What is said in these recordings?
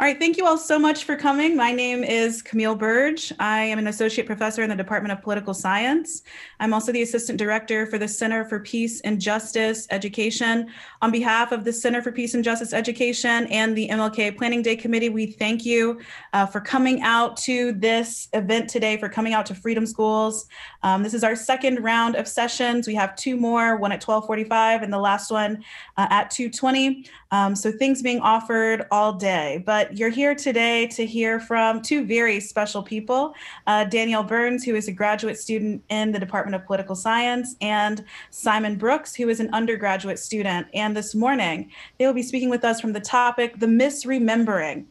All right, thank you all so much for coming. My name is Camille Burge. I am an associate professor in the Department of Political Science. I'm also the assistant director for the Center for Peace and Justice Education. On behalf of the Center for Peace and Justice Education and the MLK Planning Day Committee, we thank you uh, for coming out to this event today, for coming out to Freedom Schools. Um, this is our second round of sessions. We have two more, one at 1245 and the last one uh, at 220. Um, so things being offered all day. But you're here today to hear from two very special people uh, Danielle Burns, who is a graduate student in the Department of Political Science, and Simon Brooks, who is an undergraduate student. And this morning, they will be speaking with us from the topic The Misremembering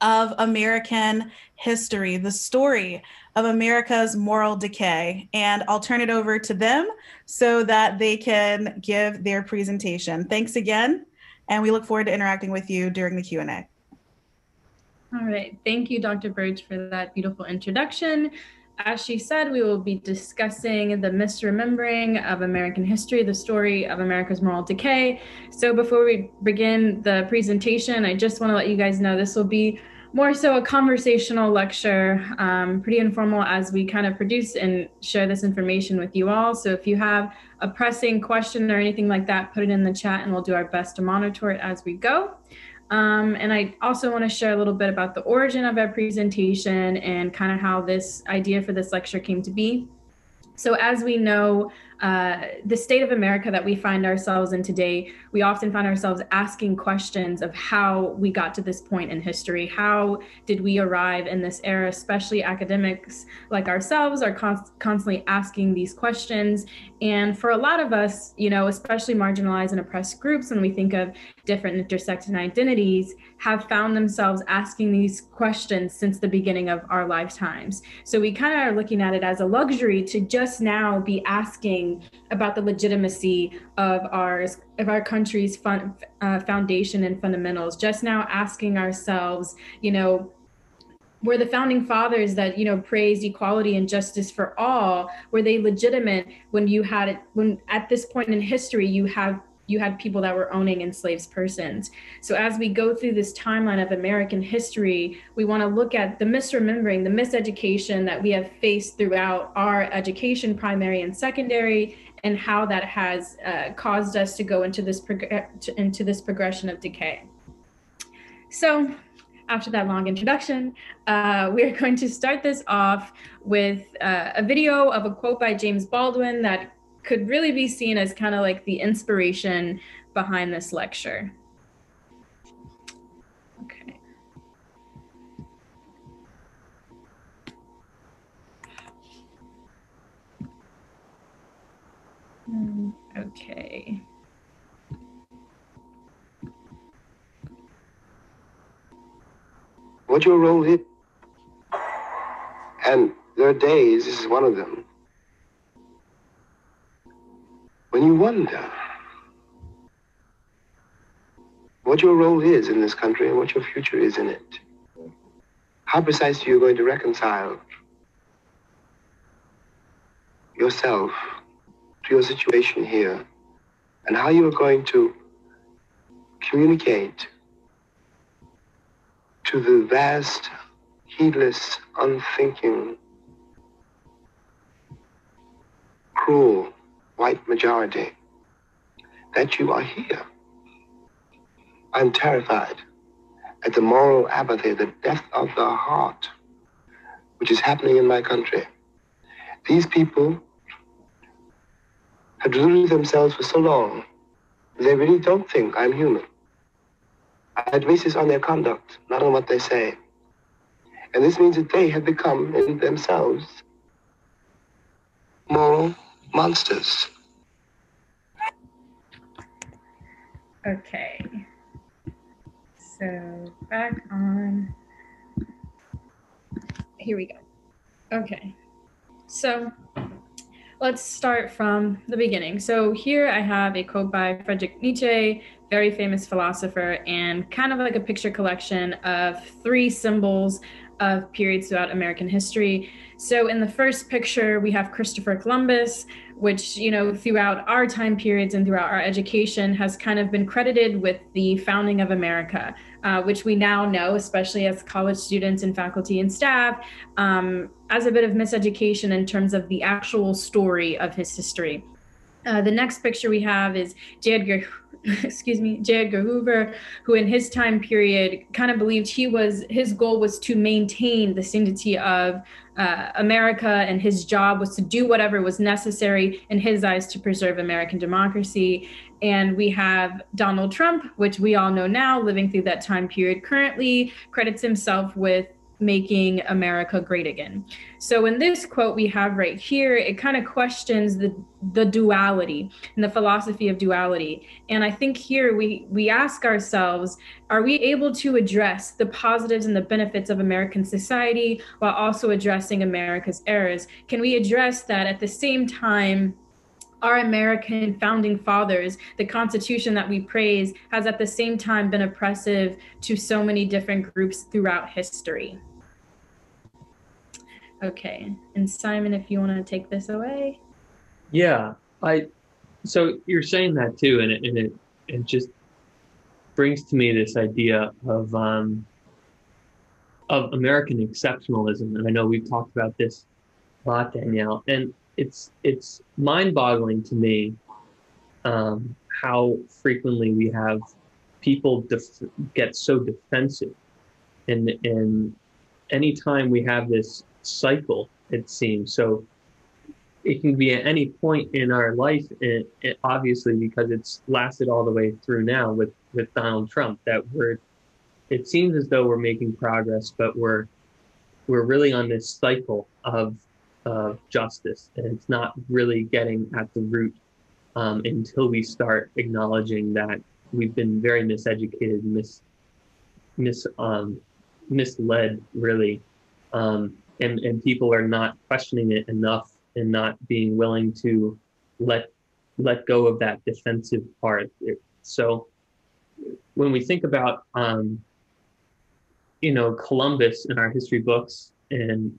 of American History, the story of America's moral decay. And I'll turn it over to them so that they can give their presentation. Thanks again and we look forward to interacting with you during the Q&A. All right, thank you, Dr. Burge, for that beautiful introduction. As she said, we will be discussing the misremembering of American history, the story of America's moral decay. So before we begin the presentation, I just want to let you guys know this will be more so a conversational lecture, um, pretty informal as we kind of produce and share this information with you all. So if you have a pressing question or anything like that, put it in the chat and we'll do our best to monitor it as we go. Um, and I also want to share a little bit about the origin of our presentation and kind of how this idea for this lecture came to be. So as we know, uh, the state of America that we find ourselves in today, we often find ourselves asking questions of how we got to this point in history. How did we arrive in this era? Especially academics like ourselves are const- constantly asking these questions. And for a lot of us, you know, especially marginalized and oppressed groups, when we think of different intersecting identities, have found themselves asking these questions since the beginning of our lifetimes. So we kind of are looking at it as a luxury to just now be asking about the legitimacy of ours of our country's fun, uh, foundation and fundamentals. Just now asking ourselves, you know, were the founding fathers that you know praised equality and justice for all were they legitimate when you had it when at this point in history you have you had people that were owning enslaved persons. So as we go through this timeline of American history, we want to look at the misremembering, the miseducation that we have faced throughout our education, primary and secondary, and how that has uh, caused us to go into this prog- into this progression of decay. So after that long introduction, uh, we are going to start this off with uh, a video of a quote by James Baldwin that could really be seen as kind of like the inspiration behind this lecture. Okay. Hmm, okay. What's your role here? And there are days, this is one of them, when you wonder what your role is in this country and what your future is in it. How precisely you're going to reconcile yourself to your situation here and how you are going to communicate to the vast, heedless, unthinking, cruel, white majority that you are here. I'm terrified at the moral apathy, the death of the heart, which is happening in my country. These people have deluded themselves for so long, they really don't think I'm human. This on their conduct, not on what they say. And this means that they have become, in themselves, moral monsters. Okay. So back on. Here we go. Okay. So let's start from the beginning. So here I have a quote by Friedrich Nietzsche, very famous philosopher, and kind of like a picture collection of three symbols of periods throughout American history. So in the first picture, we have Christopher Columbus, which, you know, throughout our time periods and throughout our education has kind of been credited with the founding of America. uh, which we now know, especially as college students and faculty and staff, um, as a bit of miseducation in terms of the actual story of his history. Uh, the next picture we have is J. Edgar, excuse me, J. Edgar Hoover, who in his time period kind of believed he was his goal was to maintain the sanctity of uh, America, and his job was to do whatever was necessary in his eyes to preserve American democracy. And we have Donald Trump, which we all know now, living through that time period currently, credits himself with making America great again. So in this quote we have right here, it kind of questions the the duality and the philosophy of duality. And I think here we we ask ourselves, are we able to address the positives and the benefits of American society while also addressing America's errors? Can we address that at the same time our American founding fathers, the Constitution that we praise, has at the same time been oppressive to so many different groups throughout history. Okay. And Simon, if you want to take this away. Yeah, I. So you're saying that too, and it and it, it just brings to me this idea of um, of American exceptionalism, and I know we've talked about this a lot, Danielle, and it's it's mind-boggling to me um, how frequently we have people def- get so defensive, and and anytime we have this cycle, it seems. So it can be at any point in our life, it, it, obviously, because it's lasted all the way through now with, with Donald Trump, that we're, it seems as though we're making progress, but we're, we're really on this cycle of, of justice. And it's not really getting at the root um, until we start acknowledging that we've been very miseducated, mis, mis, um, misled, really. Um, and and people are not questioning it enough and not being willing to let let go of that defensive part. So when we think about um, you know Columbus in our history books and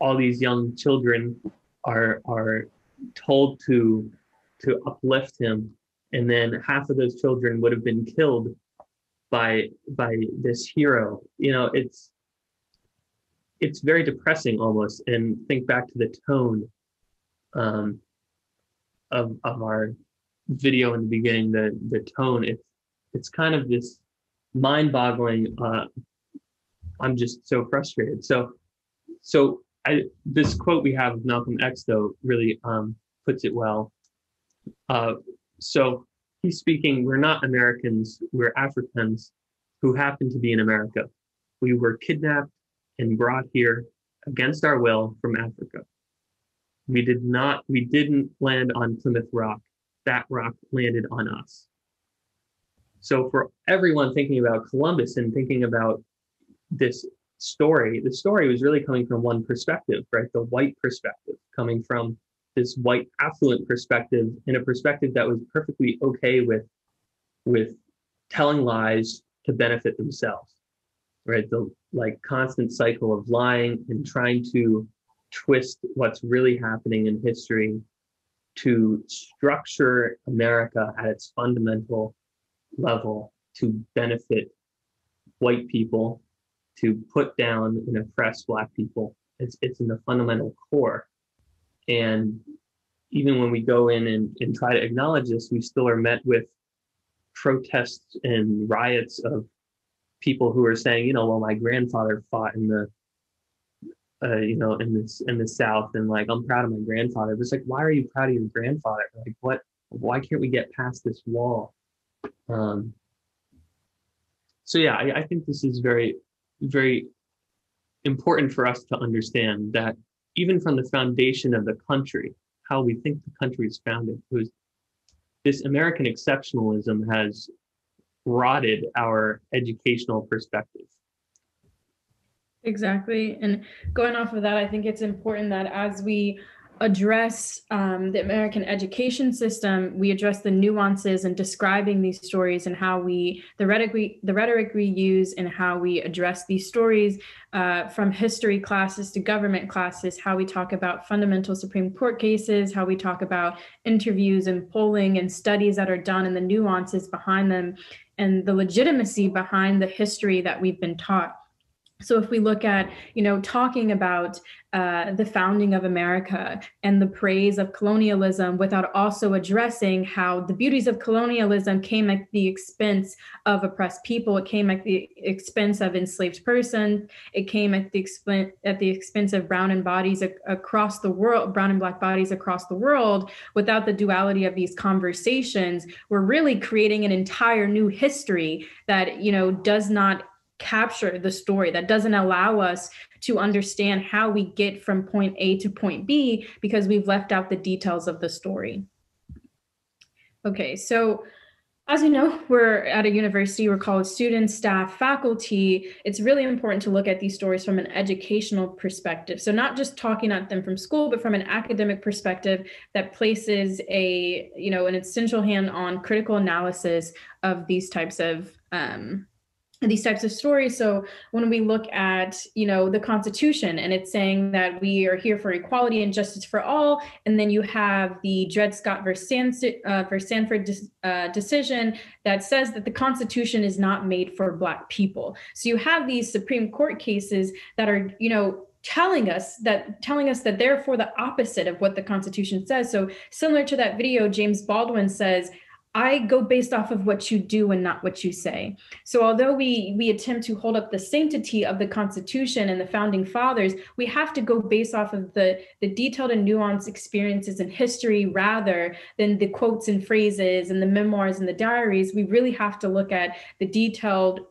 all these young children are are told to to uplift him and then half of those children would have been killed by by this hero you know it's it's very depressing almost and think back to the tone um, of of our video in the beginning the the tone it's it's kind of this mind-boggling uh, i'm just so frustrated. So so I, this quote we have of malcolm x though really um, puts it well. Uh, so he's speaking we're not americans we're africans who happen to be in america. We were kidnapped and brought here against our will from Africa. We did not, we didn't land on Plymouth Rock. That rock landed on us. So for everyone thinking about Columbus and thinking about this story, the story was really coming from one perspective, right? The white perspective, coming from this white affluent perspective, in a perspective that was perfectly okay with, with telling lies to benefit themselves right? The like constant cycle of lying and trying to twist what's really happening in history to structure America at its fundamental level to benefit white people, to put down and oppress black people. It's it's in the fundamental core. And even when we go in and, and try to acknowledge this, we still are met with protests and riots of people who are saying, you know, well, my grandfather fought in the, uh, you know, in this in the South, and like I'm proud of my grandfather. But it's like, why are you proud of your grandfather? Like, what? Why can't we get past this wall? Um, so yeah, I, I think this is very, very important for us to understand that even from the foundation of the country, how we think the country is founded, was this American exceptionalism has rotted our educational perspective. Exactly. And going off of that, I think it's important that as we address um, the American education system, we address the nuances in describing these stories and how we, the rhetoric we, the rhetoric we use and how we address these stories uh, from history classes to government classes, how we talk about fundamental Supreme Court cases, how we talk about interviews and polling and studies that are done and the nuances behind them and the legitimacy behind the history that we've been taught. So if we look at, you know, talking about uh, the founding of America and the praise of colonialism without also addressing how the beauties of colonialism came at the expense of oppressed people, it came at the expense of enslaved persons, it came at the expense at the expense of brown and bodies ac- across the world, brown and black bodies across the world. Without the duality of these conversations, we're really creating an entire new history that you know does not capture the story that doesn't allow us to understand how we get from point A to point B because we've left out the details of the story. Okay, so as you know, we're at a university, we're college students, staff, faculty. It's really important to look at these stories from an educational perspective. So not just talking at them from school, but from an academic perspective that places a, you know, an essential hand on critical analysis of these types of um, these types of stories. So when we look at you know the constitution and it's saying that we are here for equality and justice for all and then you have the dred scott versus, uh, versus sandford uh, decision that says that the constitution is not made for black people. So you have these supreme court cases that are you know telling us that telling us that they're for the opposite of what the constitution says. So similar to that video james baldwin says I go based off of what you do and not what you say. So although we we attempt to hold up the sanctity of the Constitution and the founding fathers, we have to go based off of the the detailed and nuanced experiences and history rather than the quotes and phrases and the memoirs and the diaries. We really have to look at the detailed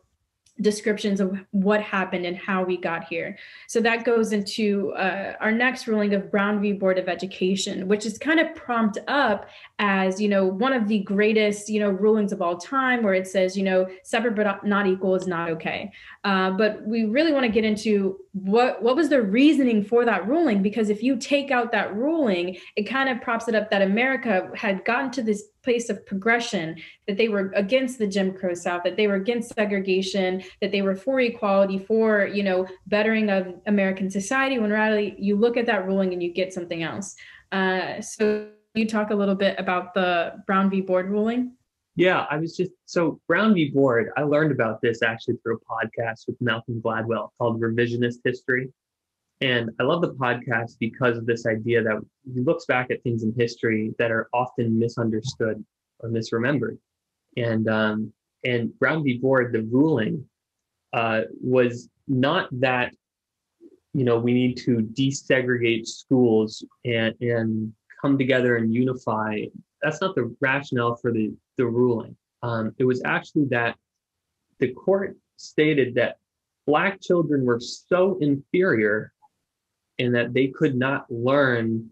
descriptions of what happened and how we got here. So that goes into uh, our next ruling of Brown v. Board of Education, which is kind of prompt up as, you know, one of the greatest, you know, rulings of all time, where it says, you know, separate but not equal is not okay. Uh, but we really want to get into what what was the reasoning for that ruling? Because if you take out that ruling it kind of props it up that america had gotten to this place of progression that they were against the jim crow south that they were against segregation that they were for equality for you know bettering of american society. When really you look at that ruling and you get something else. Uh, so you talk a little bit about the brown v board ruling yeah, I was just so Brown v. Board. I learned about this actually through a podcast with Malcolm Gladwell called Revisionist History. And I love the podcast because of this idea that he looks back at things in history that are often misunderstood or misremembered. And um, and Brown v. Board, the ruling uh, was not that you know we need to desegregate schools and and come together and unify. That's not the rationale for the the ruling. Um, it was actually that the court stated that black children were so inferior in that they could not learn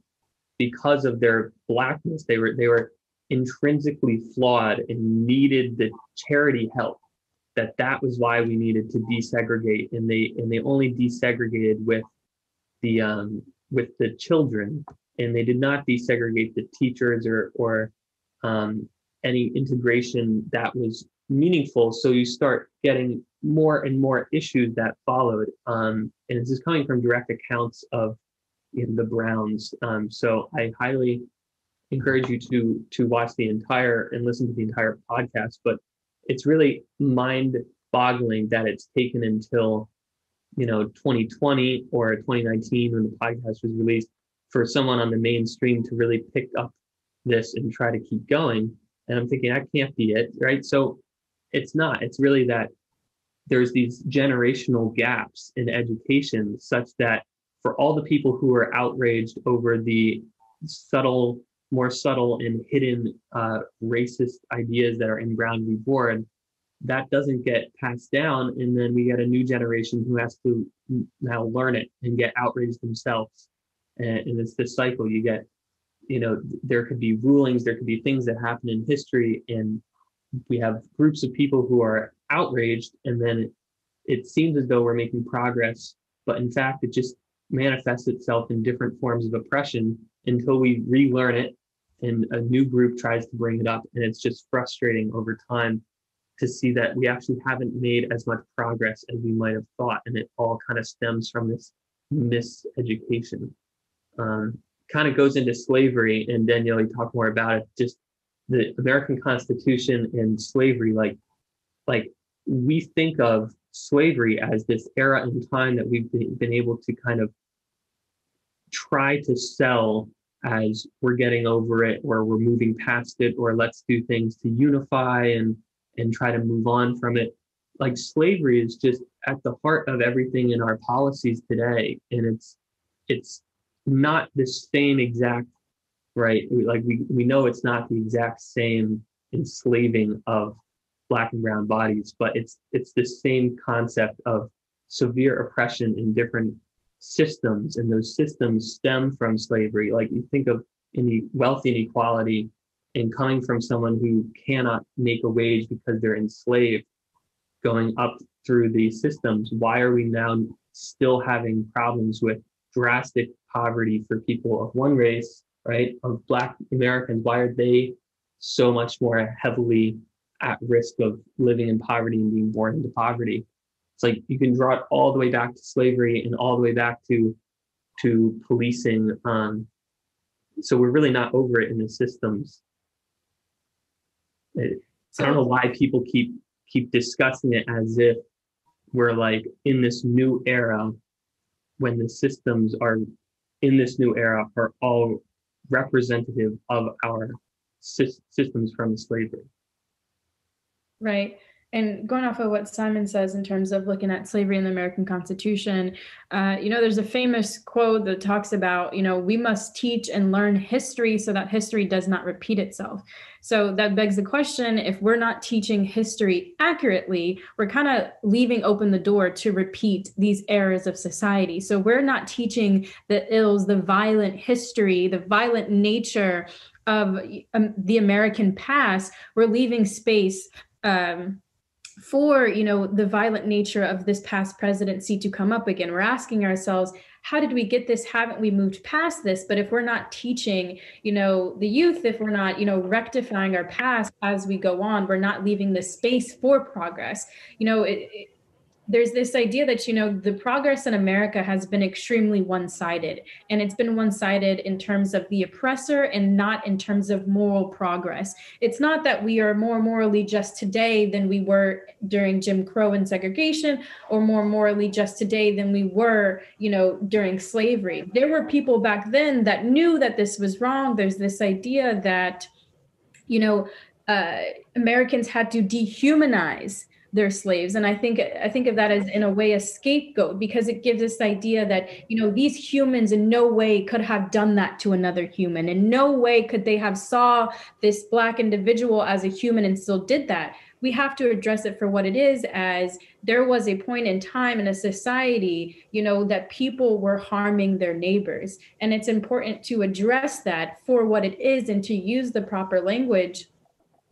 because of their blackness. They were they were intrinsically flawed and needed the charity help. That that was why we needed to desegregate, and they and they only desegregated with the um, with the children, and they did not desegregate the teachers or or um, any integration that was meaningful. So you start getting more and more issues that followed. Um, and this is coming from direct accounts of know, the Browns. Um, so I highly encourage you to to watch the entire and listen to the entire podcast. But it's really mind-boggling that it's taken until you know 2020 or 2019 when the podcast was released for someone on the mainstream to really pick up this and try to keep going and I'm thinking, that can't be it, right? So it's not. It's really that there's these generational gaps in education such that for all the people who are outraged over the subtle, more subtle and hidden uh, racist ideas that are in Brown v. Board, that doesn't get passed down. And then we get a new generation who has to now learn it and get outraged themselves. And, and it's this cycle. You get you know there could be rulings there could be things that happen in history and we have groups of people who are outraged and then it, it seems as though we're making progress but in fact it just manifests itself in different forms of oppression until we relearn it and a new group tries to bring it up. And it's just frustrating over time to see that we actually haven't made as much progress as we might have thought. And it all kind of stems from this miseducation. Um, kind of goes into slavery, and Danielle, you talk more about it. Just the American Constitution and slavery, like, like we think of slavery as this era in time that we've been able to kind of try to sell as we're getting over it or we're moving past it or let's do things to unify and and try to move on from it like slavery is just at the heart of everything in our policies today and it's it's not the same exact right? Like we, we know it's not the exact same enslaving of black and brown bodies but it's it's the same concept of severe oppression in different systems and those systems stem from slavery. Like you think of any wealth inequality and coming from someone who cannot make a wage because they're enslaved going up through these systems. Why are we now still having problems with drastic poverty for people of one race right of black americans why are they so much more heavily at risk of living in poverty and being born into poverty it's like you can draw it all the way back to slavery and all the way back to to policing. Um, so we're really not over it in the systems. It, I don't know why people keep keep discussing it as if we're like in this new era when the systems are in this new era are all representative of our systems from slavery. Right. And going off of what Simon says in terms of looking at slavery in the American Constitution, uh, you know, there's a famous quote that talks about, you know, we must teach and learn history so that history does not repeat itself. So that begs the question if we're not teaching history accurately, we're kind of leaving open the door to repeat these eras of society. So we're not teaching the ills, the violent history, the violent nature of um, the American past. We're leaving space. Um, for you know the violent nature of this past presidency to come up again. We're asking ourselves how did we get this? Haven't we moved past this? But if we're not teaching you know the youth if we're not you know rectifying our past as we go on we're not leaving the space for progress. You know it, it, there's this idea that you know the progress in america has been extremely one-sided and it's been one-sided in terms of the oppressor and not in terms of moral progress. It's not that we are more morally just today than we were during jim crow and segregation or more morally just today than we were you know during slavery. There were people back then that knew that this was wrong. There's this idea that you know uh, americans had to dehumanize their slaves. And i think i think of that as in a way a scapegoat because it gives this idea that you know these humans in no way could have done that to another human. In no way could they have saw this black individual as a human and still did that. We have to address it for what it is as there was a point in time in a society you know that people were harming their neighbors. And it's important to address that for what it is and to use the proper language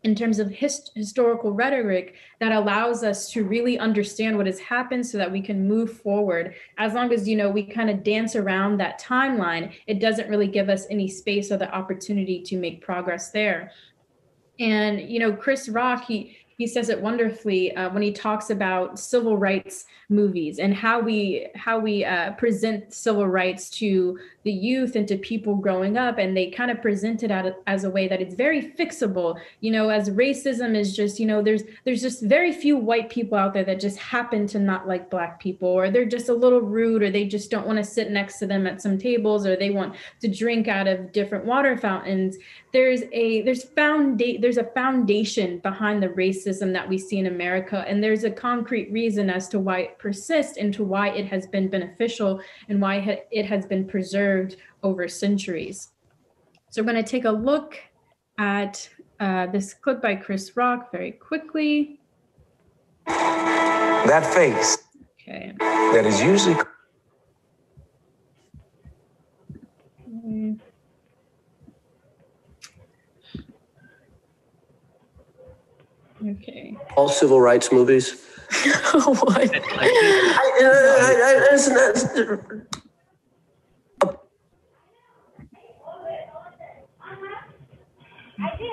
in terms of hist- historical rhetoric that allows us to really understand what has happened so that we can move forward. As long as you know we kind of dance around that timeline it doesn't really give us any space or the opportunity to make progress there. And you know chris rock he he says it wonderfully uh, when he talks about civil rights movies and how we how we uh, present civil rights to the youth and to people growing up. And they kind of present it as a way that it's very fixable you know as racism is just you know there's there's just very few white people out there that just happen to not like black people or they're just a little rude or they just don't want to sit next to them at some tables or they want to drink out of different water fountains. There's a there's found there's a foundation behind the racism that we see in America and there's a concrete reason as to why it persists and to why it has been beneficial and why it has been preserved over centuries. So we're going to take a look at uh, this clip by Chris Rock very quickly. That face. Okay. That is usually. Okay. All civil rights movies. what? Uh, I, I, I,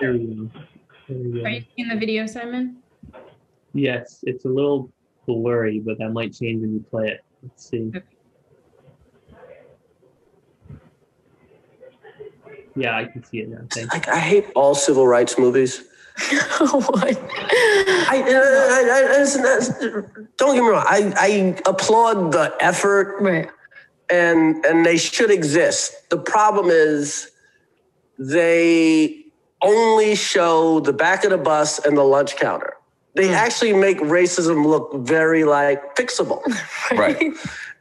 There uh, uh, we go. There we go. Are you seeing the video, Simon? Yes, it's a little blurry, but that might change when you play it. Let's see. Okay. Yeah, I can see it now. Thank you. Like I hate all civil rights movies. What? I, I, I, I- it's- it's- don't get me wrong. I, I applaud the effort Right. and and they should exist. The problem is they only show the back of the bus and the lunch counter. They hmm. actually make racism look very like fixable. Right.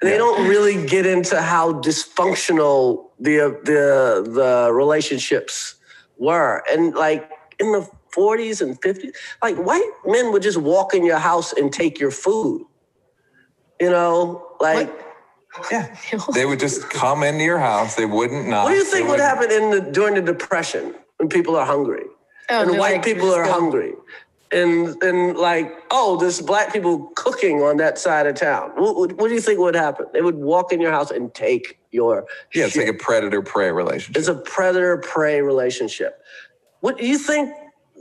They don't really get into how dysfunctional the the the relationships were, and like in the 40s and 50s, like white men would just walk in your house and take your food. You know, like Yeah. They would just come into your house. They wouldn't knock. what do you think would happen in the during the depression when people are hungry Oh, and white like, people are go- hungry? And, and like, oh, there's black people cooking on that side of town. What, what, what do you think would happen? They would walk in your house and take your Yeah, it's shit. like a predator prey relationship. It's a predator prey relationship. What do you think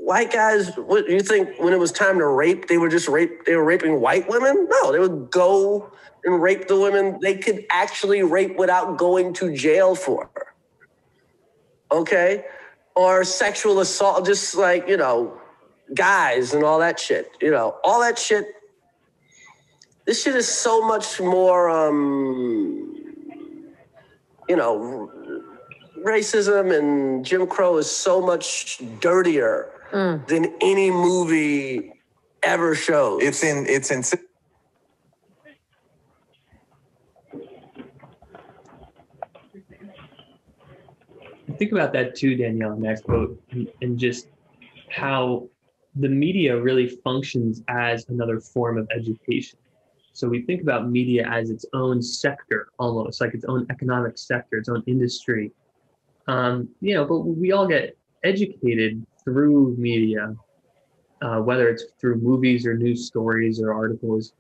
white guys what you think when it was time to rape, they were just rape they were raping white women? No, they would go and rape the women they could actually rape without going to jail for. Okay? Or sexual assault, just like, you know, guys and all that shit. You know, all that shit. This shit is so much more um you know, racism and Jim Crow is so much dirtier Mm. than any movie ever shows. It's in. It's in. think about that too, Danielle, in that quote, and, and just how the media really functions as another form of education. So we think about media as its own sector, almost like its own economic sector, its own industry. Um, you know, but we all get educated through media, uh, whether it's through movies or news stories or articles,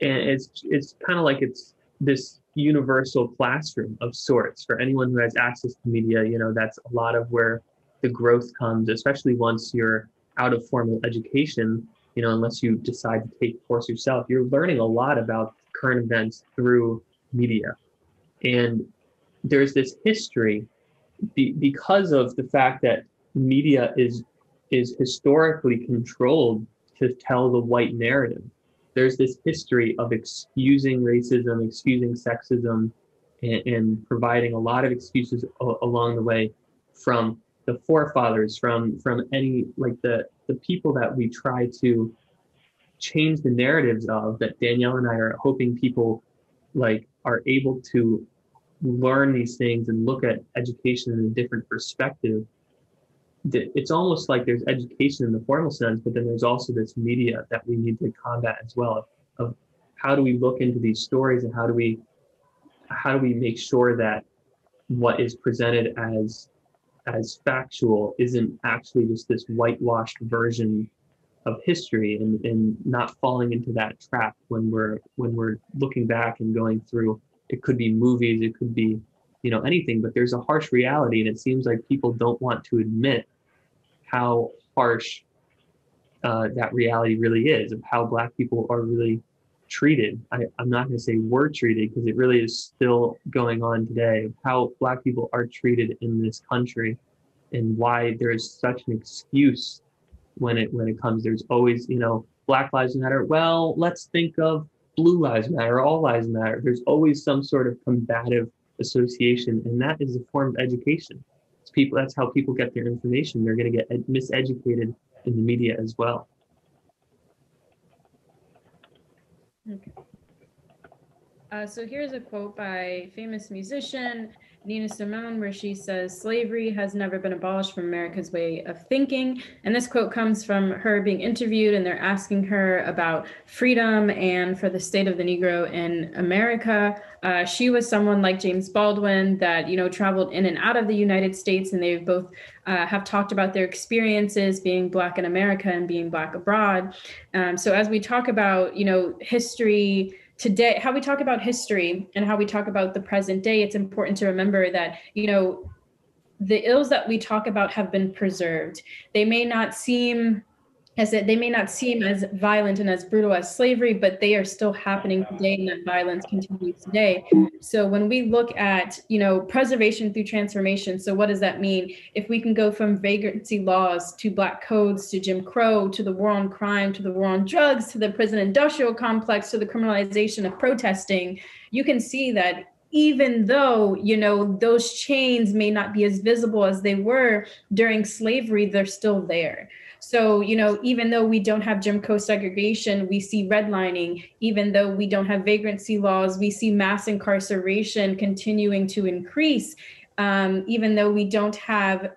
and it's it's kind of like it's this universal classroom of sorts for anyone who has access to media. You know, that's a lot of where the growth comes, especially once you're out of formal education. You know, unless you decide to take a course yourself, you're learning a lot about current events through media, and there's this history be, because of the fact that media is is historically controlled to tell the white narrative. There's this history of excusing racism, excusing sexism, and, and providing a lot of excuses a- along the way from the forefathers, from from any like the the people that we try to change the narratives of. That Danielle and I are hoping people like are able to learn these things and look at education in a different perspective it's almost like there's education in the formal sense, but then there's also this media that we need to combat as well. Of how do we look into these stories and how do we how do we make sure that what is presented as as factual isn't actually just this whitewashed version of history and, and not falling into that trap when we're when we're looking back and going through it could be movies it could be you know anything but there's a harsh reality and it seems like people don't want to admit how harsh uh, that reality really is of how black people are really treated. I, i'm not going to say were treated because it really is still going on today of how black people are treated in this country and why there is such an excuse when it when it comes. There's always you know black lives matter. Well let's think of blue lives matter all lives matter. There's always some sort of combative association and that is a form of education people that's how people get their information. They're going to get ed- miseducated in the media as well. Uh, so here's a quote by famous musician Nina Simone, where she says, Slavery has never been abolished from America's way of thinking. And this quote comes from her being interviewed, and they're asking her about freedom and for the state of the Negro in America. Uh, she was someone like James Baldwin that, you know, traveled in and out of the United States, and they both uh, have talked about their experiences being Black in America and being Black abroad. Um, so as we talk about, you know, history, today how we talk about history and how we talk about the present day it's important to remember that you know the ills that we talk about have been preserved. They may not seem as that they may not seem as violent and as brutal as slavery, but they are still happening today, and that violence continues today. So when we look at, you know, preservation through transformation, so what does that mean? If we can go from vagrancy laws to black codes to Jim Crow to the war on crime to the war on drugs to the prison industrial complex to the criminalization of protesting, you can see that even though you know those chains may not be as visible as they were during slavery they're still there so, you know, even though we don't have Jim Crow segregation, we see redlining. Even though we don't have vagrancy laws, we see mass incarceration continuing to increase. Um, even though we don't have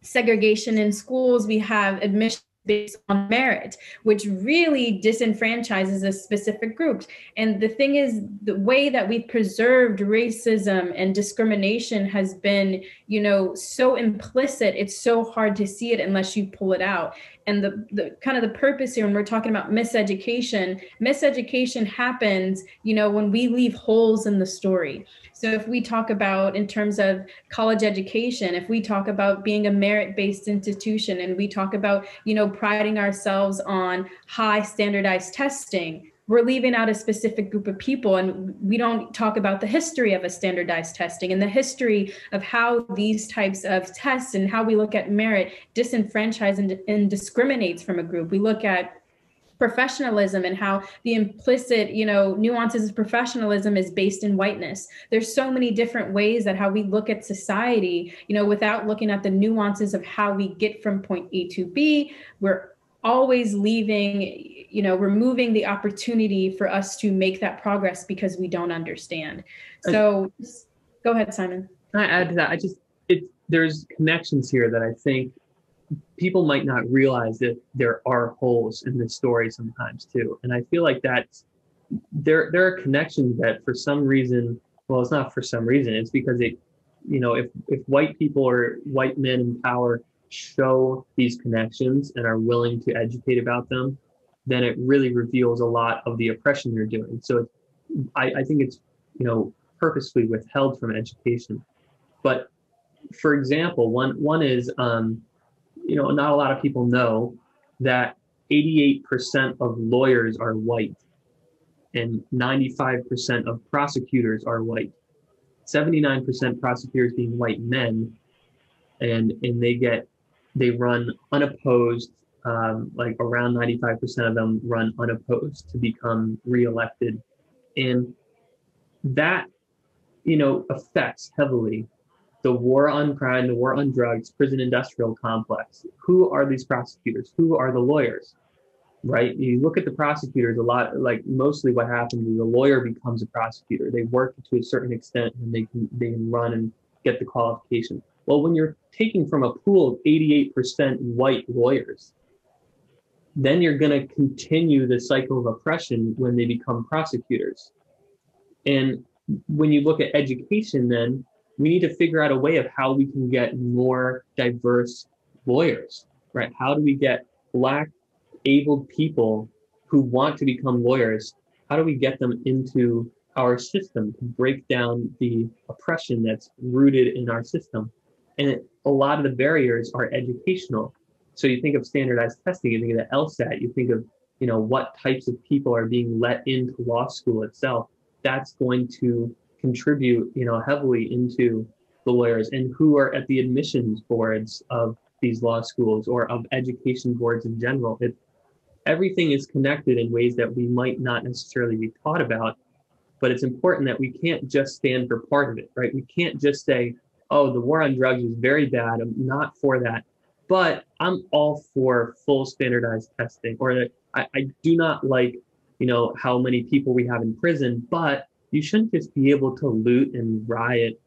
segregation in schools, we have admission based on merit, which really disenfranchises a specific group. And the thing is, the way that we've preserved racism and discrimination has been, you know, so implicit. It's so hard to see it unless you pull it out. And the, the kind of the purpose here when we're talking about miseducation, miseducation happens, you know, when we leave holes in the story. So if we talk about in terms of college education, if we talk about being a merit-based institution and we talk about, you know, priding ourselves on high standardized testing, we're leaving out a specific group of people and we don't talk about the history of a standardized testing and the history of how these types of tests and how we look at merit disenfranchise and, and discriminates from a group. We look at professionalism and how the implicit you know nuances of professionalism is based in whiteness. There's so many different ways that how we look at society you know without looking at the nuances of how we get from point a to b. We're always leaving you know removing the opportunity for us to make that progress because we don't understand. So go ahead simon. Can i add to that? I just it there's connections here that i think people might not realize that there are holes in the story sometimes too. And I feel like that's there there are connections that for some reason, well, it's not for some reason, it's because it, you know, if if white people or white men in power show these connections and are willing to educate about them, then it really reveals a lot of the oppression they're doing. So I, I think it's, you know, purposefully withheld from education. But for example, one one is um, you know, not a lot of people know that 88% of lawyers are white and 95% of prosecutors are white. 79% prosecutors being white men and and they get they run unopposed um, like around 95% of them run unopposed to become reelected and that you know affects heavily the war on crime, the war on drugs, prison industrial complex. Who are these prosecutors? Who are the lawyers? Right? You look at the prosecutors a lot, like mostly what happens is a lawyer becomes a prosecutor. They work to a certain extent and they can they can run and get the qualification. Well, when you're taking from a pool of 88% white lawyers, then you're going to continue the cycle of oppression when they become prosecutors. And when you look at education, then we need to figure out a way of how we can get more diverse lawyers, right? How do we get black able people who want to become lawyers? How do we get them into our system to break down the oppression that's rooted in our system? And it, a lot of the barriers are educational. So you think of standardized testing, you think of the LSAT, you think of you know what types of people are being let into law school itself. That's going to contribute, you know, heavily into the lawyers and who are at the admissions boards of these law schools or of education boards in general. It, everything is connected in ways that we might not necessarily be taught about, but it's important that we can't just stand for part of it, right? We can't just say, oh, the war on drugs is very bad. I'm not for that. But I'm all for full standardized testing, or I, I do not like, you know, how many people we have in prison, but you shouldn't just be able to loot and riot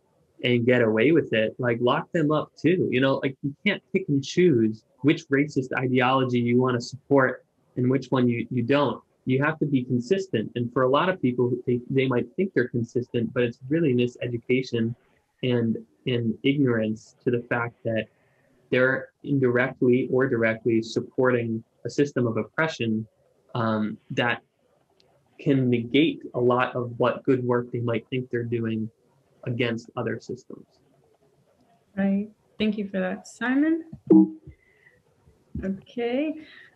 and get away with it. Like lock them up too. You know, like you can't pick and choose which racist ideology you want to support and which one you, you don't. You have to be consistent. And for a lot of people, they, they might think they're consistent, but it's really miseducation and and ignorance to the fact that they're indirectly or directly supporting a system of oppression um, that can negate a lot of what good work they might think they're doing against other systems. Right. Thank you for that, Simon. Okay.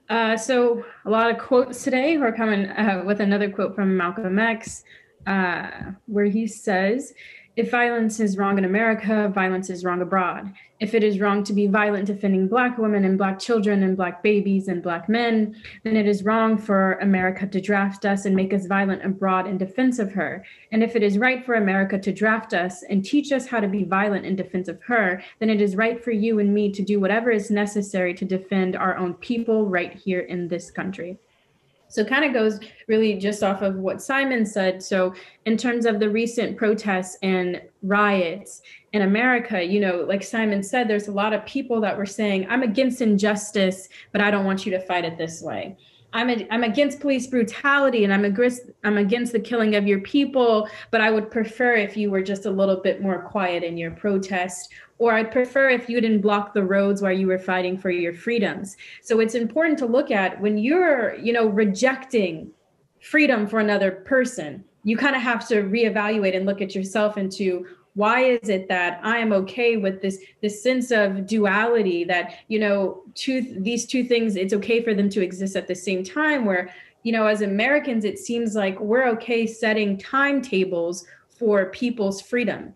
Uh, so a lot of quotes today. We're coming uh, with another quote from Malcolm X, uh, where he says, if violence is wrong in America, violence is wrong abroad. If it is wrong to be violent defending Black women and Black children and Black babies and Black men, then it is wrong for America to draft us and make us violent abroad in defense of her. And if it is right for America to draft us and teach us how to be violent in defense of her, then it is right for you and me to do whatever is necessary to defend our own people right here in this country. So kind of goes really just off of what Simon said. So in terms of the recent protests and riots in America, you know, like Simon said, there's a lot of people that were saying, I'm against injustice, but I don't want you to fight it this way. I'm, a, I'm against police brutality and I'm against I'm against the killing of your people, but I would prefer if you were just a little bit more quiet in your protest or I'd prefer if you didn't block the roads while you were fighting for your freedoms. So it's important to look at when you're, you know, rejecting freedom for another person, you kind of have to reevaluate and look at yourself into why is it that i am okay with this this sense of duality that you know two these two things it's okay for them to exist at the same time where you know as americans it seems like we're okay setting timetables for people's freedom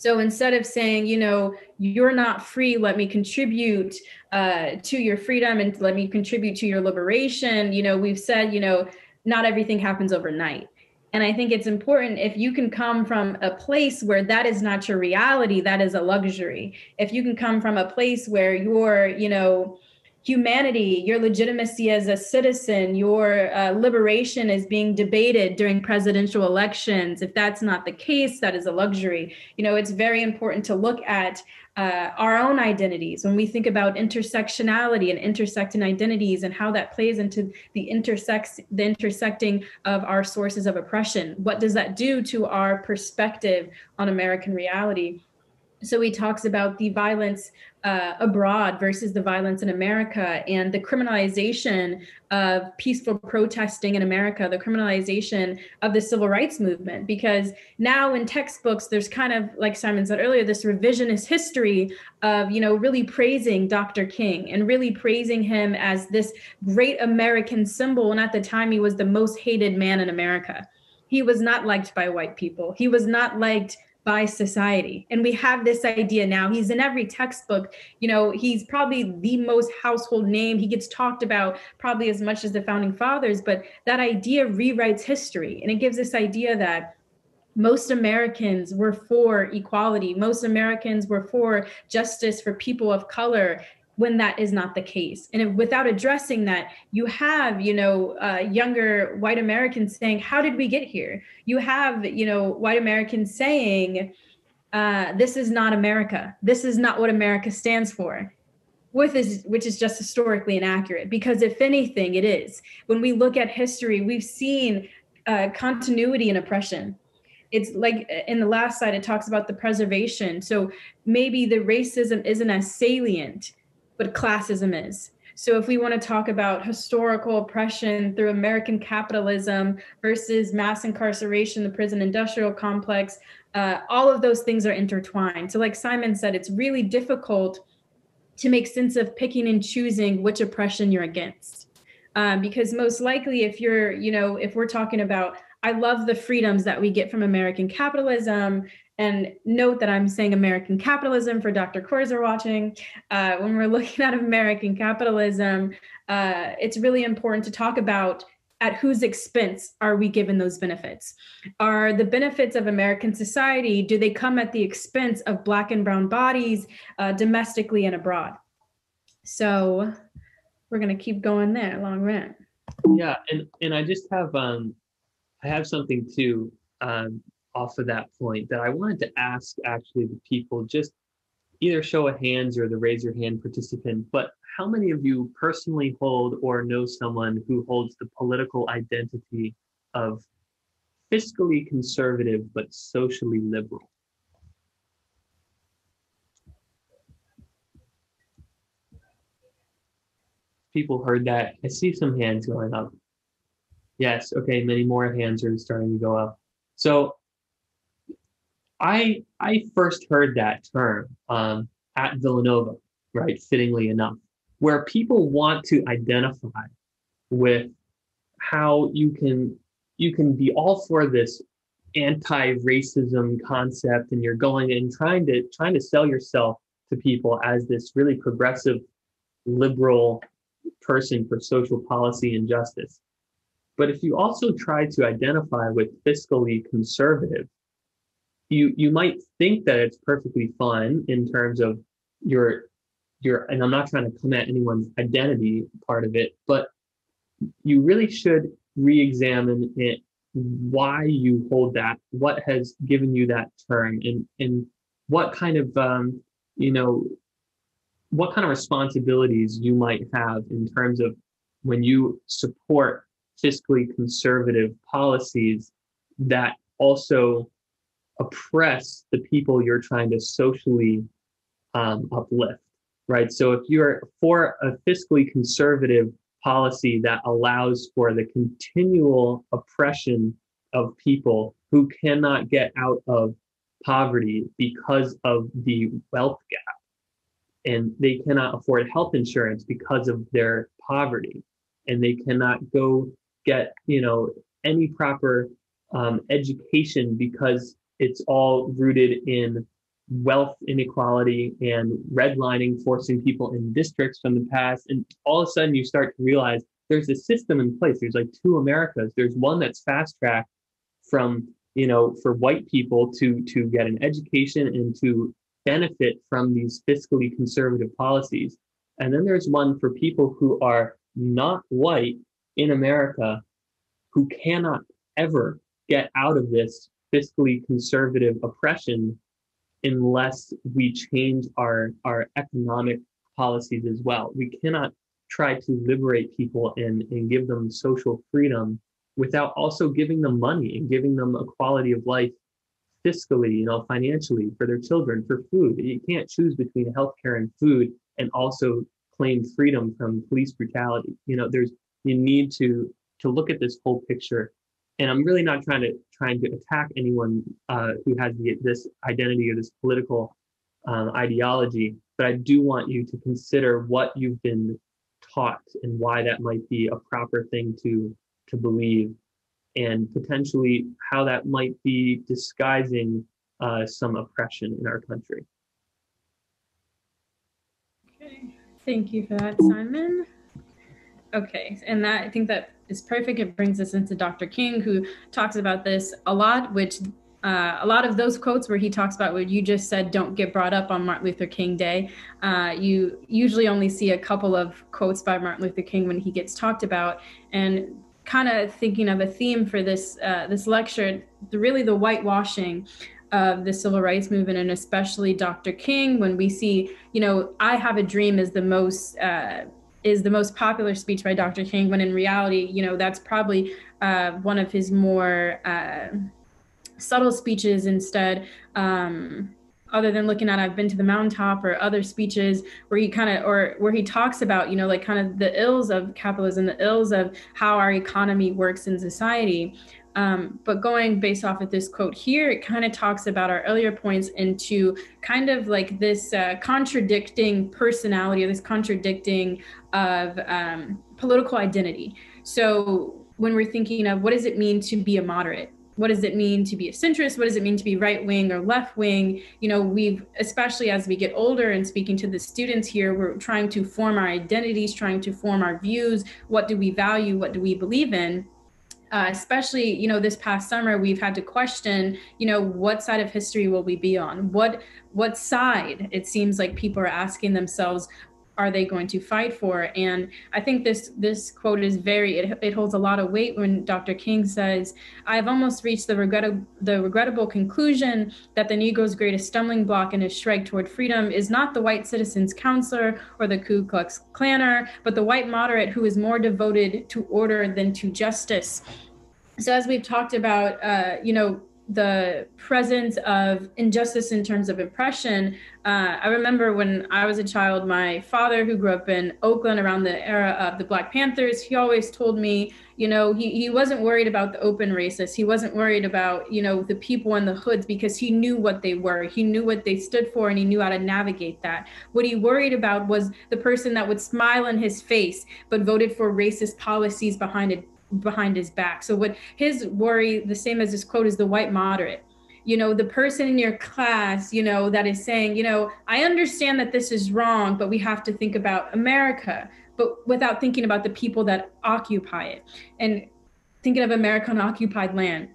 so instead of saying, you know, you're not free, let me contribute uh, to your freedom and let me contribute to your liberation, you know, we've said, you know, not everything happens overnight. And I think it's important if you can come from a place where that is not your reality, that is a luxury. If you can come from a place where you're, you know, humanity, your legitimacy as a citizen, your uh, liberation is being debated during presidential elections. If that's not the case, that is a luxury. You know, it's very important to look at uh, our own identities when we think about intersectionality and intersecting identities and how that plays into the intersects the intersecting of our sources of oppression. What does that do to our perspective on American reality? So he talks about the violence uh, abroad versus the violence in America and the criminalization of peaceful protesting in America, the criminalization of the civil rights movement. Because now in textbooks, there's kind of, like Simon said earlier, this revisionist history of, you know, really praising Dr. King and really praising him as this great American symbol. And at the time, he was the most hated man in America. He was not liked by white people. He was not liked by society. And we have this idea now. He's in every textbook. You know, he's probably the most household name. He gets talked about probably as much as the founding fathers, but that idea rewrites history. And it gives this idea that most Americans were for equality. Most Americans were for justice for people of color when that is not the case. And without addressing that you have you know uh, younger white americans saying how did we get here? You have you know white americans saying uh, this is not america. This is not what america stands for with is which is just historically inaccurate. Because if anything it is. When we look at history we've seen uh, continuity and oppression. It's like in the last slide it talks about the preservation. So maybe the racism isn't as salient but classism is. So, if we want to talk about historical oppression through American capitalism versus mass incarceration, the prison industrial complex, uh, all of those things are intertwined. So, like Simon said, it's really difficult to make sense of picking and choosing which oppression you're against. Um, because most likely, if you're, you know, if we're talking about, I love the freedoms that we get from American capitalism and note that I'm saying American capitalism for Dr. Kreuzer watching. Uh, when we're looking at American capitalism, uh, it's really important to talk about at whose expense are we given those benefits? Are the benefits of American society, do they come at the expense of Black and Brown bodies uh, domestically and abroad? So we're going to keep going there, long rant. Yeah, and, and I just have um, I have something too. Um, off of that point that I wanted to ask actually the people just either show of hands or the raise your hand participant, but how many of you personally hold or know someone who holds the political identity of fiscally conservative but socially liberal? People heard that. I see some hands going up. Yes, okay, many more hands are starting to go up. So I I first heard that term um, at Villanova, right? Fittingly enough, where people want to identify with how you can you can be all for this anti-racism concept and you're going and trying to trying to sell yourself to people as this really progressive liberal person for social policy and justice but if you also try to identify with fiscally conservative you you might think that it's perfectly fine in terms of your your and i'm not trying to come at anyone's identity part of it but you really should re-examine it why you hold that what has given you that term and and what kind of um, you know what kind of responsibilities you might have in terms of when you support fiscally conservative policies that also oppress the people you're trying to socially um, uplift right? So if you're for a fiscally conservative policy that allows for the continual oppression of people who cannot get out of poverty because of the wealth gap and they cannot afford health insurance because of their poverty and they cannot go get you know any proper um, education because it's all rooted in wealth inequality and redlining, forcing people in districts from the past. And all of a sudden, you start to realize there's a system in place. There's like two Americas. There's one that's fast tracked from you know for white people to to get an education and to benefit from these fiscally conservative policies. And then there's one for people who are not white in America who cannot ever get out of this fiscally conservative oppression unless we change our, our economic policies as well. We cannot try to liberate people and, and give them social freedom without also giving them money and giving them a quality of life fiscally, you know, financially for their children, for food. You can't choose between healthcare and food and also claim freedom from police brutality. You know, there's you need to to look at this whole picture and I'm really not trying to trying to attack anyone uh, who has the, this identity or this political um, ideology, but I do want you to consider what you've been taught and why that might be a proper thing to to believe, and potentially how that might be disguising uh, some oppression in our country. Okay, thank you for that, Simon. Okay, and that I think that is perfect. It brings us into Dr. King, who talks about this a lot, which uh, a lot of those quotes where he talks about what you just said don't get brought up on Martin Luther King Day. Uh, you usually only see a couple of quotes by Martin Luther King when he gets talked about, and kind of thinking of a theme for this uh, this lecture, the, really the whitewashing of the civil rights movement and especially Dr. King when we see, you know, I have a dream is the most uh, is the most popular speech by Dr. King, when in reality, you know, that's probably uh, one of his more uh, subtle speeches instead. Um, other than looking at I've been to the mountaintop or other speeches where he kind of or where he talks about, you know, like kind of the ills of capitalism, the ills of how our economy works in society. Um, but going based off of this quote here, it kind of talks about our earlier points into kind of like this uh, contradicting personality or this contradicting of um, political identity. So when we're thinking of what does it mean to be a moderate? What does it mean to be a centrist? What does it mean to be right wing or left wing? You know, we've, especially as we get older and speaking to the students here, we're trying to form our identities, trying to form our views. What do we value? What do we believe in? Uh, especially you know this past summer we've had to question you know what side of history will we be on? What what side it seems like people are asking themselves are they going to fight for? And i think this this quote is very it, it holds a lot of weight when dr king says i've almost reached the regrettable the regrettable conclusion that the negro's greatest stumbling block in his shreg toward freedom is not the white citizens counselor or the ku klux klanner but the white moderate who is more devoted to order than to justice. So as we've talked about uh, you know the presence of injustice in terms of oppression. Uh, I remember when I was a child, my father, who grew up in Oakland around the era of the Black Panthers, he always told me, you know, he, he wasn't worried about the open racists. He wasn't worried about, you know, the people in the hoods because he knew what they were. He knew what they stood for and he knew how to navigate that. What he worried about was the person that would smile in his face but voted for racist policies behind it behind his back. So what his worry, the same as this quote, is the white moderate. You know, the person in your class, you know, that is saying, you know, I understand that this is wrong, but we have to think about America, but without thinking about the people that occupy it and thinking of America on occupied land.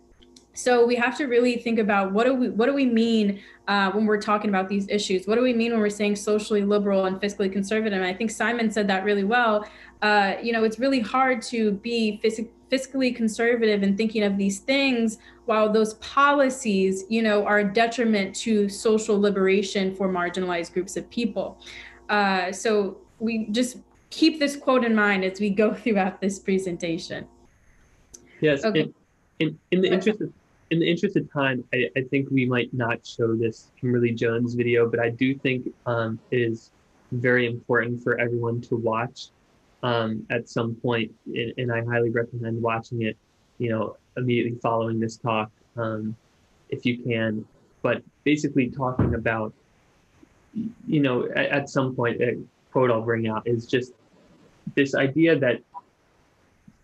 So we have to really think about what do we what do we mean uh, when we're talking about these issues? What do we mean when we're saying socially liberal and fiscally conservative? And I think Simon said that really well. Uh, you know, it's really hard to be phys- fiscally conservative and thinking of these things while those policies, you know, are a detriment to social liberation for marginalized groups of people. Uh, so we just keep this quote in mind as we go throughout this presentation. Yes, okay. in, in, in the interest of in the interest of time, I, I, think we might not show this Kimberly Jones video, but I do think um, it is very important for everyone to watch um, at some point, and, and, I highly recommend watching it. You know, immediately following this talk, um, if you can. But basically, talking about, you know, at, at some point, a quote I'll bring out is just this idea that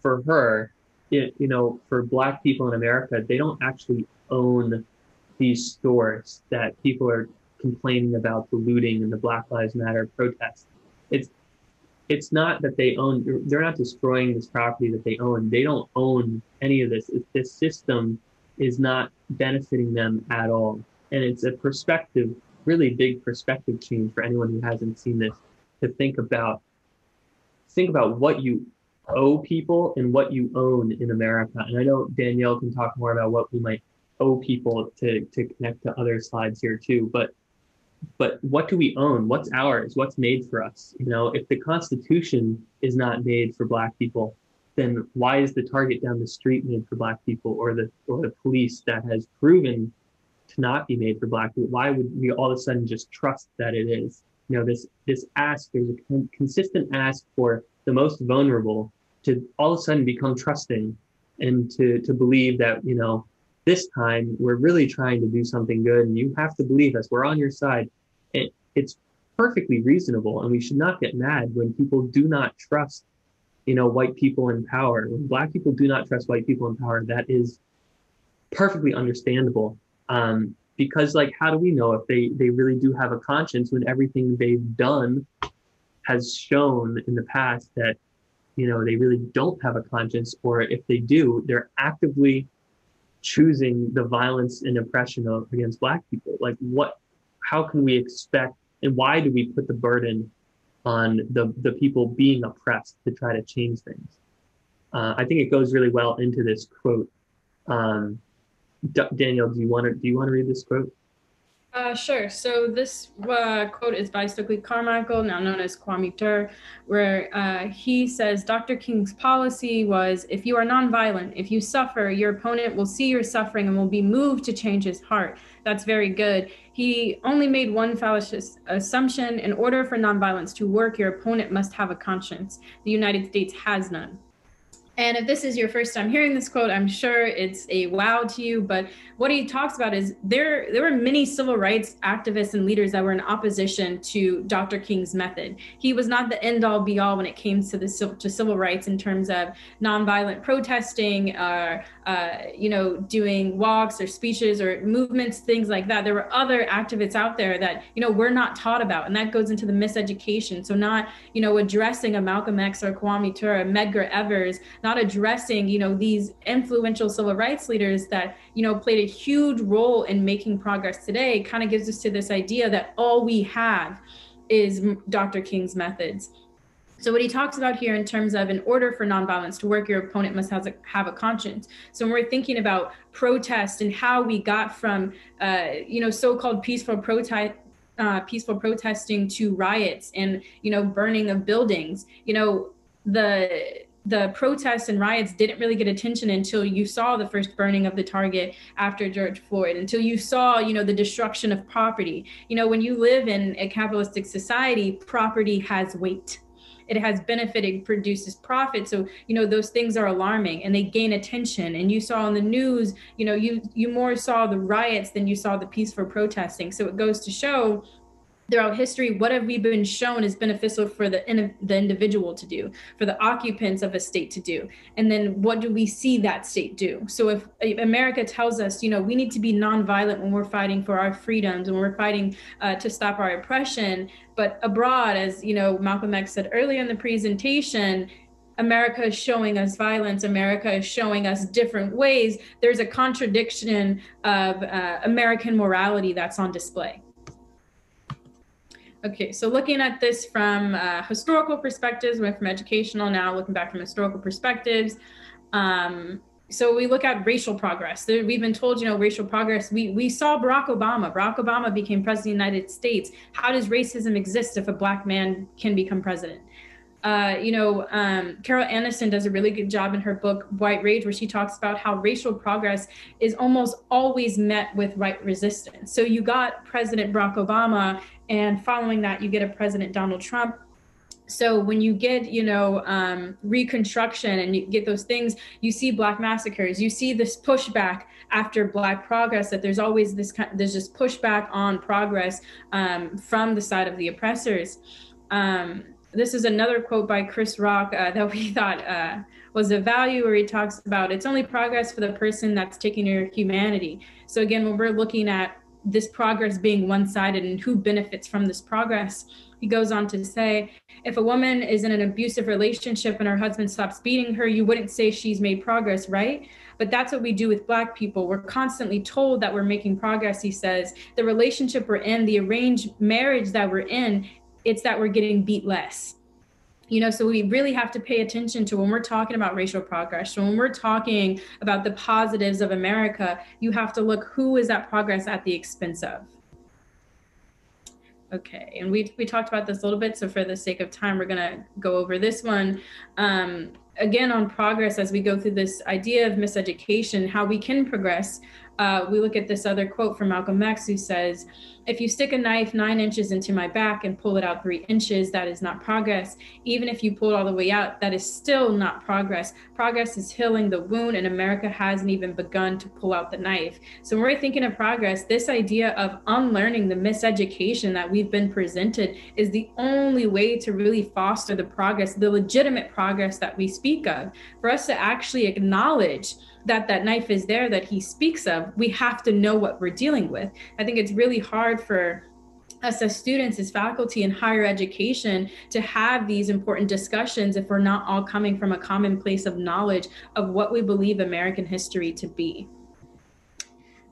for her, it, you know, for Black people in America, they don't actually own these stores that people are complaining about the looting and the Black Lives Matter protests. It's it's not that they own they're not destroying this property that they own. They don't own any of this. This system is not benefiting them at all. And it's a perspective really big perspective change for anyone who hasn't seen this to think about think about what you owe people and what you own in america. And i know danielle can talk more about what we might owe people to to connect to other slides here too but but what do we own? What's ours? What's made for us? You know if the constitution is not made for black people then why is the target down the street made for black people or the or the police that has proven to not be made for black people? Why would we all of a sudden just trust that it is? You know this this ask there's a con- consistent ask for the most vulnerable to all of a sudden become trusting and to to believe that you know this time we're really trying to do something good and you have to believe us. We're on your side. It, it's perfectly reasonable and we should not get mad when people do not trust you know white people in power. When black people do not trust white people in power that is perfectly understandable. Um, because like how do we know if they they really do have a conscience when everything they've done has shown in the past that you know they really don't have a conscience or if they do they're actively choosing the violence and oppression of, against black people. Like what how can we expect and why do we put the burden on the the people being oppressed to try to change things? Uh, i think it goes really well into this quote. Um, D- daniel do you want to do you want to read this quote uh, sure. So this uh, quote is by Stokely Carmichael, now known as Kwame Ture, where uh, he says Dr. King's policy was if you are nonviolent, if you suffer, your opponent will see your suffering and will be moved to change his heart. That's very good. He only made one fallacious assumption. In order for nonviolence to work, your opponent must have a conscience. The United States has none. And if this is your first time hearing this quote, I'm sure it's a wow to you. But what he talks about is there there were many civil rights activists and leaders that were in opposition to Dr. King's method. He was not the end all be all when it came to the to civil rights in terms of nonviolent protesting, uh, uh, you know, doing walks or speeches or movements, things like that. There were other activists out there that you know we're not taught about, and that goes into the miseducation. So not you know addressing a Malcolm X or Kwame Ture, Medgar Evers not addressing, you know, these influential civil rights leaders that, you know, played a huge role in making progress today kind of gives us to this idea that all we have is Dr. King's methods. So what he talks about here in terms of in order for nonviolence to work, your opponent must have a, have a conscience. So when we're thinking about protest and how we got from, uh, you know, so-called peaceful protest, uh, peaceful protesting to riots and, you know, burning of buildings, you know, the the protests and riots didn't really get attention until you saw the first burning of the target after George Floyd, until you saw, you know, the destruction of property. You know, when you live in a capitalistic society, property has weight. It has benefited, produces profit. So, you know, those things are alarming and they gain attention. And you saw on the news, you know, you you more saw the riots than you saw the peaceful protesting. So it goes to show throughout history, what have we been shown is beneficial for the, in, the individual to do, for the occupants of a state to do? And then what do we see that state do? So if, if America tells us, you know, we need to be nonviolent when we're fighting for our freedoms, when we're fighting uh, to stop our oppression, but abroad, as, you know, Malcolm X said earlier in the presentation, America is showing us violence. America is showing us different ways. There's a contradiction of uh, American morality that's on display. Okay, so looking at this from uh, historical perspectives, went from educational now, looking back from historical perspectives. Um, so we look at racial progress. We've been told, you know, racial progress. We we saw Barack Obama. Barack Obama became president of the United States. How does racism exist if a black man can become president? Uh, you know, um, Carol Anderson does a really good job in her book White Rage, where she talks about how racial progress is almost always met with white resistance. So you got President Barack Obama, and following that, you get a President Donald Trump. So when you get, you know, um, Reconstruction and you get those things, you see Black massacres, you see this pushback after Black progress. That there's always this kind, there's just pushback on progress um, from the side of the oppressors. Um, this is another quote by Chris Rock uh, that we thought uh, was a value where he talks about it's only progress for the person that's taking your humanity. So again, when we're looking at this progress being one-sided and who benefits from this progress, he goes on to say, if a woman is in an abusive relationship and her husband stops beating her, you wouldn't say she's made progress, right? But that's what we do with Black people. We're constantly told that we're making progress, he says. The relationship we're in, the arranged marriage that we're in, it's that we're getting beat less. You know so we really have to pay attention to when we're talking about racial progress when we're talking about the positives of america you have to look who is that progress at the expense of. Okay and we we talked about this a little bit so for the sake of time we're going to go over this one. Um, again on progress as we go through this idea of miseducation how we can progress uh, we look at this other quote from Malcolm X who says, If you stick a knife nine inches into my back and pull it out three inches, that is not progress. Even if you pull it all the way out, that is still not progress. Progress is healing the wound, and America hasn't even begun to pull out the knife. So when we're thinking of progress, this idea of unlearning the miseducation that we've been presented is the only way to really foster the progress, the legitimate progress that we speak of. For us to actually acknowledge that that knife is there that he speaks of, we have to know what we're dealing with. I think it's really hard for us as students, as faculty in higher education, to have these important discussions if we're not all coming from a common place of knowledge of what we believe American history to be.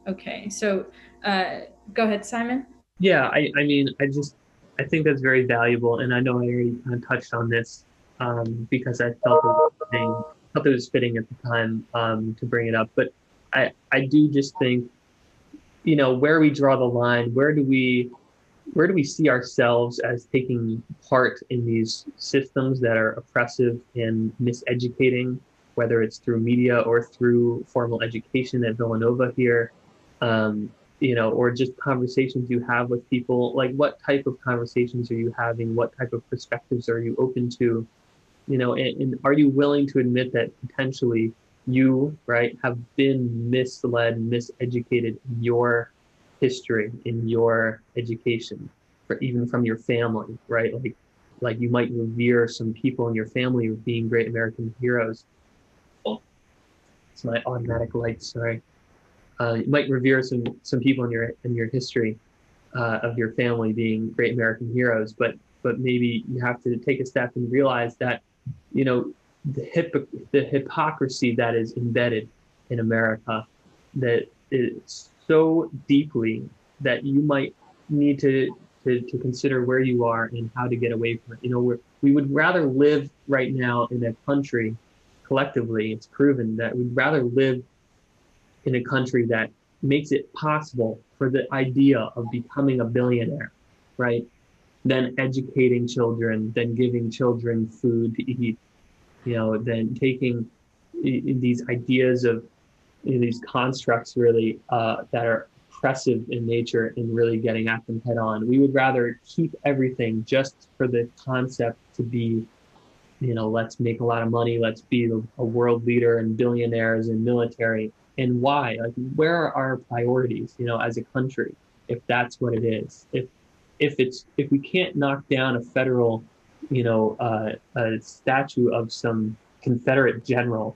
Okay, so uh, go ahead, Simon. Yeah, I, I mean, I just, I think that's very valuable. And I know I already kind of touched on this um, because I felt it was thought it was fitting at the time um, to bring it up. But I, I do just think, you know, where we draw the line, where do we, where do we see ourselves as taking part in these systems that are oppressive and miseducating, whether it's through media or through formal education at Villanova here, um, you know, or just conversations you have with people. Like, what type of conversations are you having? What type of perspectives are you open to? You know and, and, are you willing to admit that potentially you right have been misled miseducated in your history in your education or even from your family right? Like like you might revere some people in your family as being great american heroes. Oh it's my automatic light sorry. Uh, you might revere some some people in your in your history uh, of your family being great american heroes but but maybe you have to take a step and realize that you know, the, hip- the hypocrisy that is embedded in America that is so deeply that you might need to, to, to consider where you are and how to get away from it. You know, we're, we would rather live right now in a country collectively, it's proven that we'd rather live in a country that makes it possible for the idea of becoming a billionaire, right? Than educating children, than giving children food to eat, you know, than taking these ideas of you know, these constructs really uh, that are oppressive in nature and really getting at them head on. We would rather keep everything just for the concept to be, you know, let's make a lot of money, let's be a world leader and billionaires and military. And why? Like, where are our priorities, you know, as a country, if that's what it is? If if it's if we can't knock down a federal, you know, uh, a statue of some Confederate general,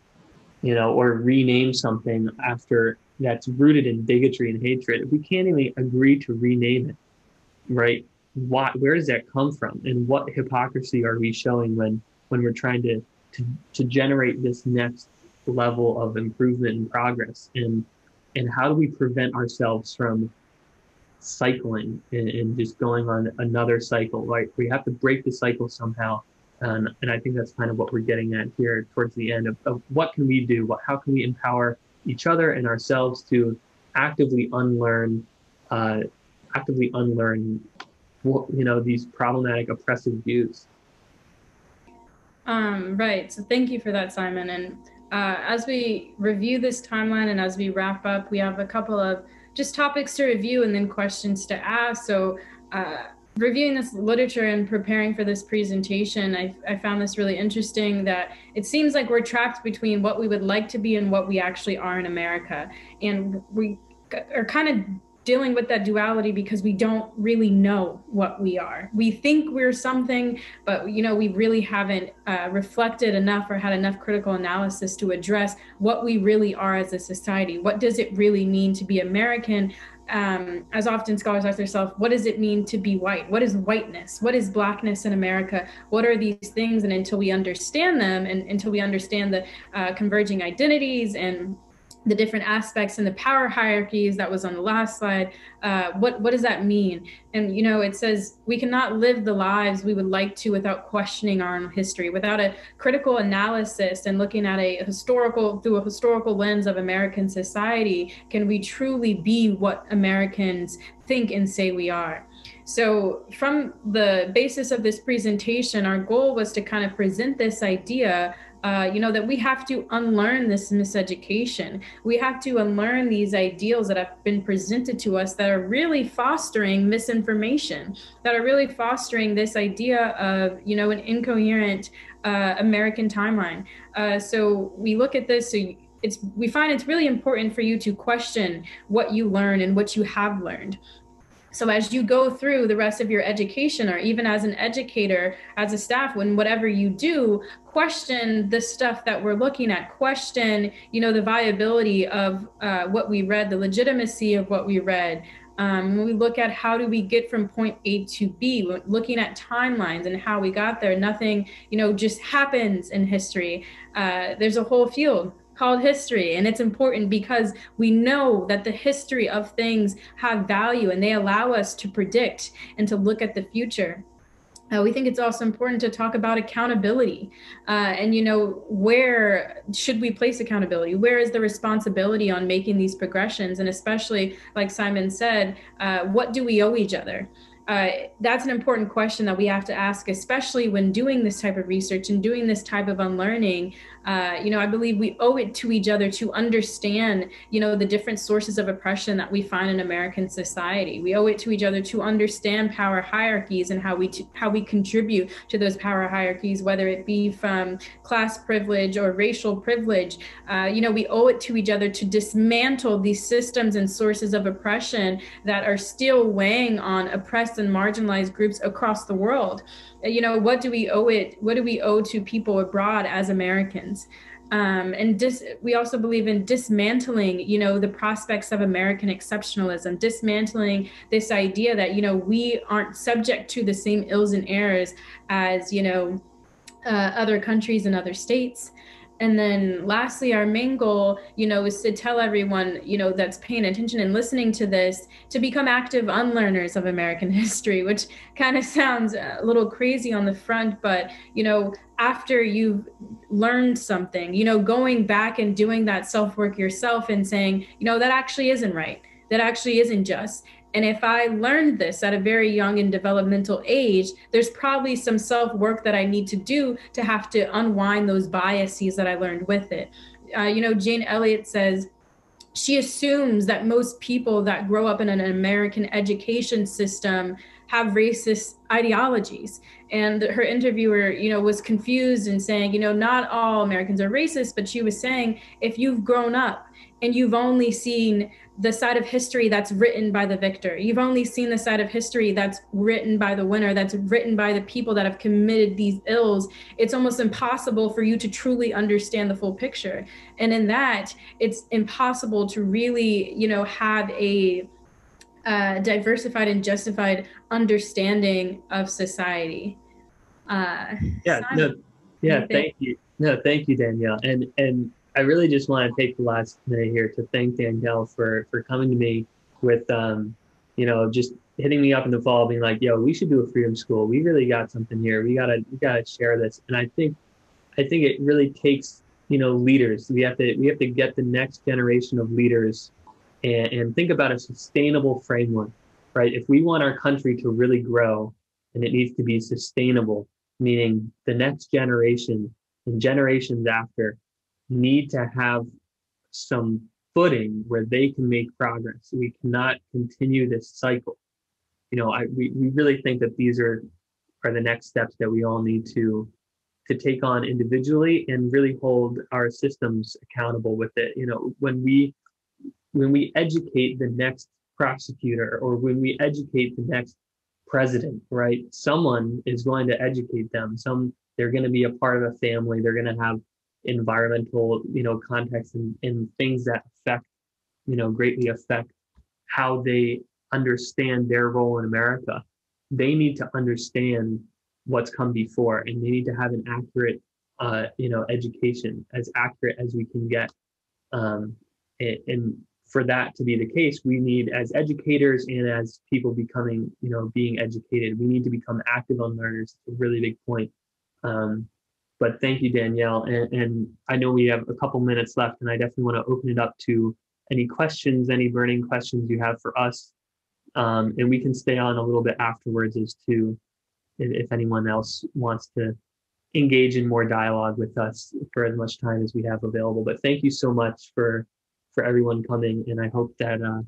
you know, or rename something after that's rooted in bigotry and hatred, if we can't even agree to rename it, right? Why, where does that come from? And what hypocrisy are we showing when, when we're trying to, to, to generate this next level of improvement and progress? And, and how do we prevent ourselves from cycling and, and just going on another cycle, right? We have to break the cycle somehow. And, and I think that's kind of what we're getting at here towards the end of, of what can we do? What, how can we empower each other and ourselves to actively unlearn, uh, actively unlearn, you know, these problematic oppressive views. Um, right. So thank you for that, Simon. And uh, as we review this timeline and as we wrap up, we have a couple of just topics to review and then questions to ask. So uh, reviewing this literature and preparing for this presentation, I, I, found this really interesting that it seems like we're trapped between what we would like to be and what we actually are in America. And we are kind of dealing with that duality because we don't really know what we are. We think we're something, but you know, we really haven't uh, reflected enough or had enough critical analysis to address what we really are as a society. What does it really mean to be American? um, as often scholars ask themselves, what does it mean to be white? What is whiteness? What is blackness in America? What are these things? And until we understand them and until we understand the uh, converging identities and the different aspects and the power hierarchies that was on the last slide uh, what what does that mean? And you know it says we cannot live the lives we would like to without questioning our own history without a critical analysis and looking at a historical through a historical lens of american society can we truly be what americans think and say we are. So, from the basis of this presentation, our goal was to kind of present this idea uh, you know, that we have to unlearn this miseducation. We have to unlearn these ideals that have been presented to us that are really fostering misinformation, that are really fostering this idea of, you know, an incoherent uh, American timeline. Uh, so we look at this. So it's we find it's really important for you to question what you learn and what you have learned so as you go through the rest of your education or even as an educator as a staff when whatever you do question the stuff that we're looking at. Question you know the viability of uh, what we read the legitimacy of what we read. Um, when we look at how do we get from point A to B, looking at timelines and how we got there, nothing, you know, just happens in history. Uh, there's a whole field called history. And it's important because we know that the history of things have value and they allow us to predict and to look at the future. Uh, we think it's also important to talk about accountability uh, and you know where should we place accountability? Where is the responsibility on making these progressions? And especially like simon said uh, what do we owe each other? Uh, that's an important question that we have to ask, especially when doing this type of research and doing this type of unlearning. Uh, you know, I believe we owe it to each other to understand, you know, the different sources of oppression that we find in American society. We owe it to each other to understand power hierarchies and how we t- how we contribute to those power hierarchies, whether it be from class privilege or racial privilege. Uh, you know, we owe it to each other to dismantle these systems and sources of oppression that are still weighing on oppressed and marginalized groups across the world you know what do we owe it what do we owe to people abroad as americans? Um, and dis- we also believe in dismantling you know the prospects of american exceptionalism dismantling this idea that you know we aren't subject to the same ills and errors as you know uh, other countries and other states and then lastly our main goal you know is to tell everyone you know that's paying attention and listening to this to become active unlearners of american history which kind of sounds a little crazy on the front but you know after you've learned something you know going back and doing that self work yourself and saying you know that actually isn't right. That actually isn't just And if I learned this at a very young and developmental age, there's probably some self work that I need to do to have to unwind those biases that I learned with it. Uh, you know, Jane Elliott says, she assumes that most people that grow up in an American education system have racist ideologies and her interviewer you know was confused and saying you know not all americans are racist but she was saying if you've grown up and you've only seen the side of history that's written by the victor you've only seen the side of history that's written by the winner that's written by the people that have committed these ills it's almost impossible for you to truly understand the full picture and in that it's impossible to really you know have a uh, diversified and justified understanding of society. Uh, yeah, no, yeah, thank you. No, thank you, Danielle. And and I really just want to take the last minute here to thank Danielle for for coming to me with um, you know, just hitting me up in the fall, being like, "Yo, we should do a freedom school. We really got something here. We gotta we gotta share this." And I think I think it really takes you know leaders. We have to we have to get the next generation of leaders and, and think about a sustainable framework, right? If we want our country to really grow and it needs to be sustainable, meaning the next generation and generations after need to have some footing where they can make progress. We cannot continue this cycle. You know, I we, we really think that these are are the next steps that we all need to to take on individually and really hold our systems accountable with it. You know, when we when we educate the next prosecutor or when we educate the next president, right? Someone is going to educate them. Some they're going to be a part of a family. They're going to have environmental, you know, context and, and things that affect, you know, greatly affect how they understand their role in America. They need to understand what's come before, and they need to have an accurate, uh, you know, education as accurate as we can get. Um, and, for that to be the case, we need as educators and as people becoming, you know, being educated, we need to become active on learners It's a really big point. Um, but thank you, Danielle. And, and, I know we have a couple minutes left, and I definitely want to open it up to any questions, any burning questions you have for us. Um, and we can stay on a little bit afterwards as to if, if anyone else wants to engage in more dialogue with us for as much time as we have available. But thank you so much for for everyone coming. And I hope that uh,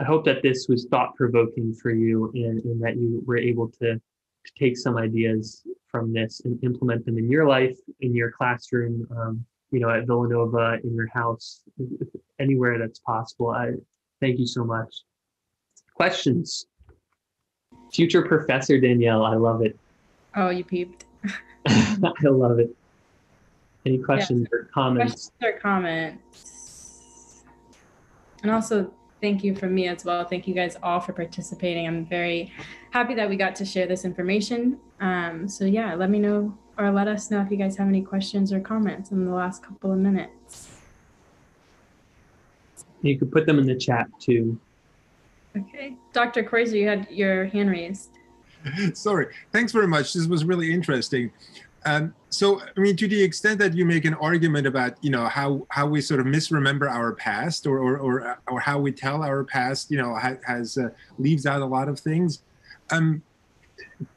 I hope that this was thought provoking for you and, and that you were able to, to take some ideas from this and implement them in your life, in your classroom, um, you know, at Villanova, in your house, anywhere that's possible. I thank you so much. Questions? Future Professor Danielle, I love it. Oh, you peeped. I love it. Any questions or comments? Questions or comments? And also, thank you from me as well. Thank you guys all for participating. I'm very happy that we got to share this information. Um, so, yeah, let me know or let us know if you guys have any questions or comments in the last couple of minutes. You could put them in the chat too. Okay. Dr. Kreuzer, you had your hand raised. Sorry. Thanks very much. This was really interesting. Um, so, I mean, to the extent that you make an argument about, you know, how how we sort of misremember our past, or or or, or how we tell our past, you know, has uh, leaves out a lot of things. Um,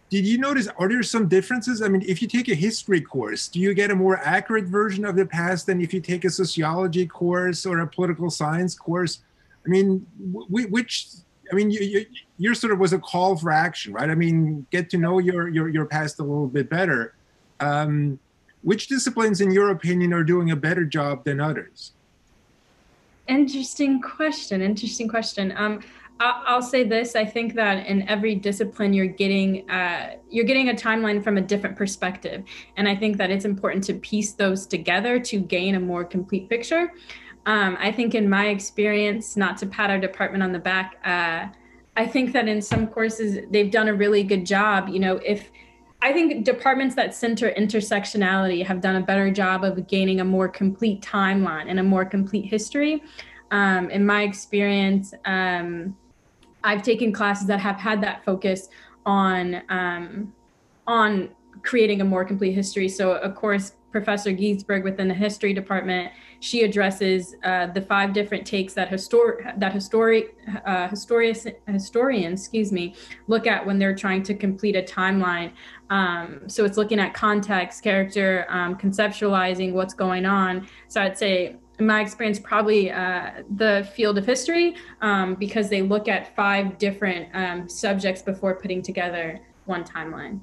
did you notice? Are there some differences? I mean, if you take a history course, do you get a more accurate version of the past than if you take a sociology course or a political science course? I mean, which I mean, you, you, your sort of was a call for action, right? I mean, get to know your your your past a little bit better um, which disciplines, in your opinion, are doing a better job than others? Interesting question. Interesting question. Um, I'll say this: I think that in every discipline, you're getting uh, you're getting a timeline from a different perspective, and I think that it's important to piece those together to gain a more complete picture. Um, I think, in my experience, not to pat our department on the back, uh, I think that in some courses they've done a really good job. You know, if I think departments that center intersectionality have done a better job of gaining a more complete timeline and a more complete history. Um, in my experience, um, I've taken classes that have had that focus on um, on creating a more complete history. So, of course, Professor Giesberg within the history department, she addresses uh, the five different takes that histor- that histori- uh, historians, excuse me, look at when they're trying to complete a timeline. Um, so it's looking at context, character, um, conceptualizing what's going on. So I'd say in my experience, probably uh, the field of history, um, because they look at five different um, subjects before putting together one timeline.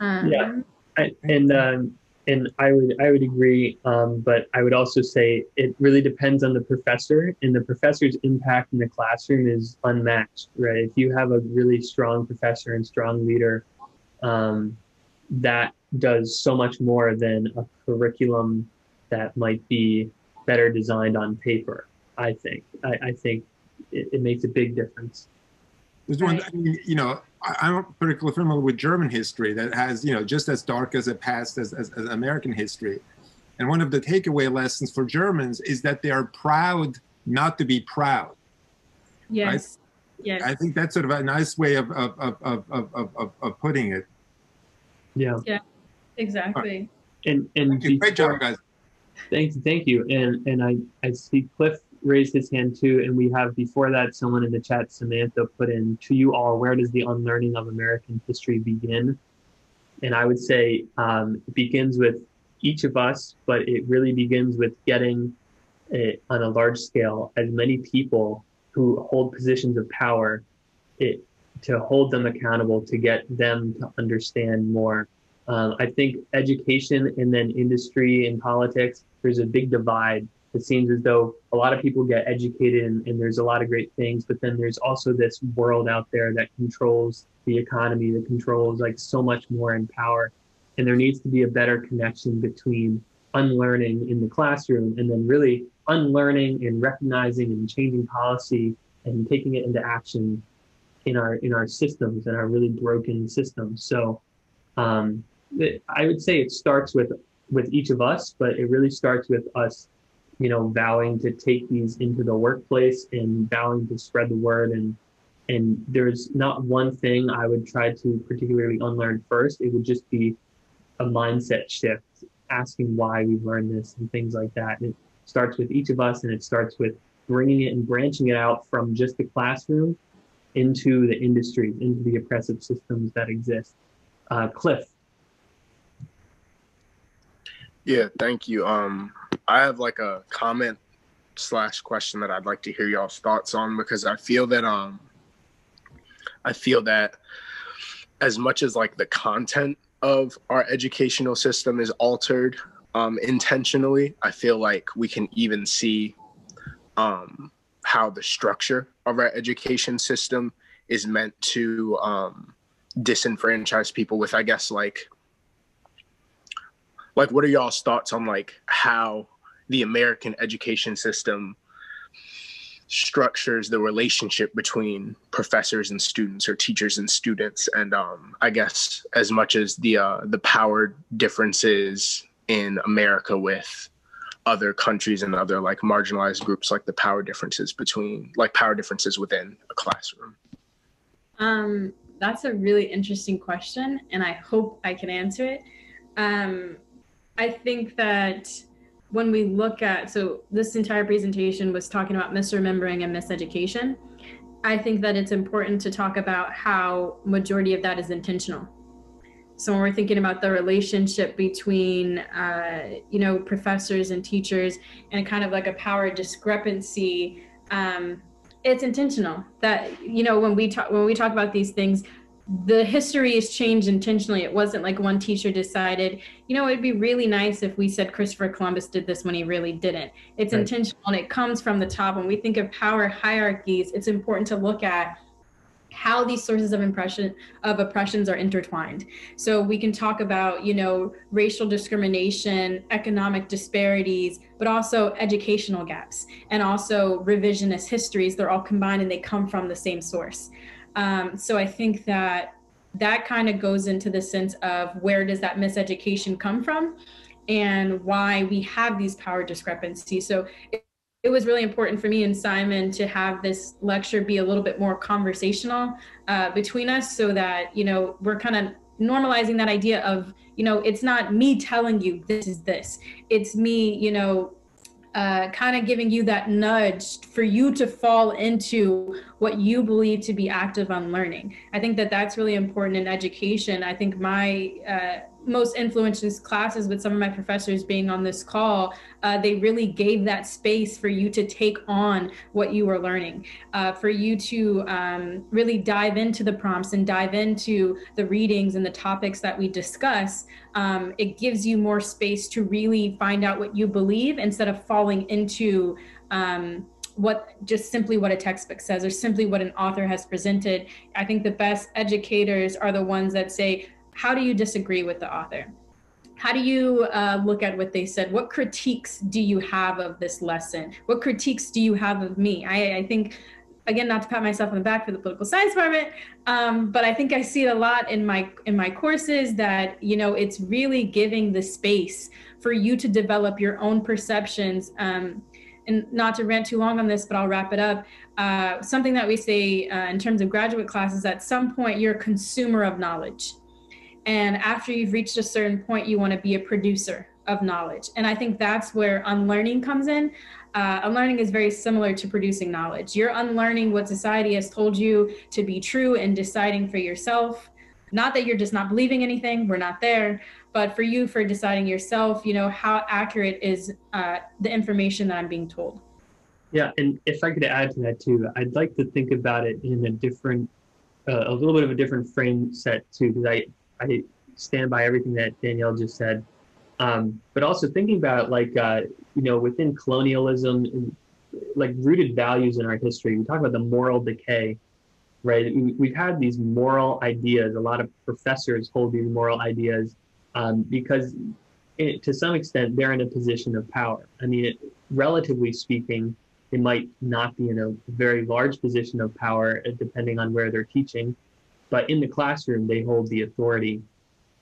Um, yeah, I, and um, and I would I would agree, um, but I would also say it really depends on the professor, and the professor's impact in the classroom is unmatched, right? If you have a really strong professor and strong leader, um, that does so much more than a curriculum that might be better designed on paper. I think I, I think it, it makes a big difference. There's one, I mean, you know, I, am particularly familiar with German history that has, you know, just as dark as a past as, as, as American history. And one of the takeaway lessons for Germans is that they are proud not to be proud. Yes. Right? Yes. I think that's sort of a nice way of, of, of, of, of, of, of putting it. Yeah. Yeah, exactly. And, and Great job, guys. Thank. Thank you. And, and I, I see Cliff raised his hand too. And we have before that someone in the chat, Samantha, put in to you all, where does the unlearning of American history begin? And I would say um, it begins with each of us, but it really begins with getting it, on a large scale as many people who hold positions of power it, to hold them accountable to get them to understand more. Um, I think education and then industry and politics, there's a big divide it seems as though a lot of people get educated and, and, there's a lot of great things, but then there's also this world out there that controls the economy, that controls like so much more in power. And there needs to be a better connection between unlearning in the classroom and then really unlearning and recognizing and changing policy and taking it into action in our in our systems and our really broken systems. So um, it, I would say it starts with with each of us, but it really starts with us you know, vowing to take these into the workplace and vowing to spread the word. And and there's not one thing I would try to particularly unlearn first. It would just be a mindset shift, asking why we've learned this and things like that. And it starts with each of us, and it starts with bringing it and branching it out from just the classroom into the industries, into the oppressive systems that exist. Uh, Cliff. Yeah, thank you. Um, I have like a comment slash question that I'd like to hear y'all's thoughts on because I feel that um I feel that as much as like the content of our educational system is altered um, intentionally, I feel like we can even see um, how the structure of our education system is meant to um, disenfranchise people with, I guess, like, like what are y'all's thoughts on like how the American education system structures the relationship between professors and students or teachers and students? And um, i guess as much as the uh, the power differences in america with other countries and other like marginalized groups like the power differences between like power differences within a classroom? Um, that's a really interesting question and i hope i can answer it. Um, i think that when we look at so this entire presentation was talking about misremembering and miseducation. I think that it's important to talk about how majority of that is intentional. So when we're thinking about the relationship between uh, you know professors and teachers and kind of like a power discrepancy um, it's intentional. That you know when we talk when we talk about these things the history is changed intentionally. It wasn't like one teacher decided, you know, it'd be really nice if we said Christopher Columbus did this when he really didn't. It's right. intentional and it comes from the top. When we think of power hierarchies, it's important to look at how these sources of impression of oppressions are intertwined so we can talk about you know racial discrimination economic disparities but also educational gaps and also revisionist histories they're all combined and they come from the same source um, so I think that that kind of goes into the sense of where does that miseducation come from and why we have these power discrepancies. So it, it was really important for me and Simon to have this lecture be a little bit more conversational uh, between us so that, you know, we're kind of normalizing that idea of you know, it's not me telling you this is this. It's me, you know, uh, kind of giving you that nudge for you to fall into what you believe to be active unlearning. I think that that's really important in education. I think my uh, most influential classes with some of my professors being on this call, uh, they really gave that space for you to take on what you were learning, uh, for you to um, really dive into the prompts and dive into the readings and the topics that we discuss. Um, it gives you more space to really find out what you believe instead of falling into. Um, what just simply what a textbook says or simply what an author has presented. I think the best educators are the ones that say, how do you disagree with the author? How do you uh, look at what they said? What critiques do you have of this lesson? What critiques do you have of me? I, I think, again, not to pat myself on the back for the political science department, um, but I think I see it a lot in my in my courses that you know it's really giving the space for you to develop your own perceptions. Um, and not to rant too long on this, but I'll wrap it up. Uh, something that we say uh, in terms of graduate classes, at some point you're a consumer of knowledge and after you've reached a certain point, you want to be a producer of knowledge. And I think that's where unlearning comes in. Uh, unlearning is very similar to producing knowledge. You're unlearning what society has told you to be true and deciding for yourself. Not that you're just not believing anything, we're not there, but for you, for deciding yourself, you know, how accurate is uh, the information that I'm being told. Yeah, and if I could add to that too, I'd like to think about it in a different, uh, a little bit of a different frame set too, because I, I stand by everything that Danielle just said. Um, but also thinking about like uh, you know within colonialism like rooted values in our history. We talk about the moral decay, right? We, have had these moral ideas. A lot of professors hold these moral ideas um, because, it, to some extent, they're in a position of power. I mean, it, relatively speaking, they might not be in a very large position of power, uh, depending on where they're teaching but in the classroom they hold the authority.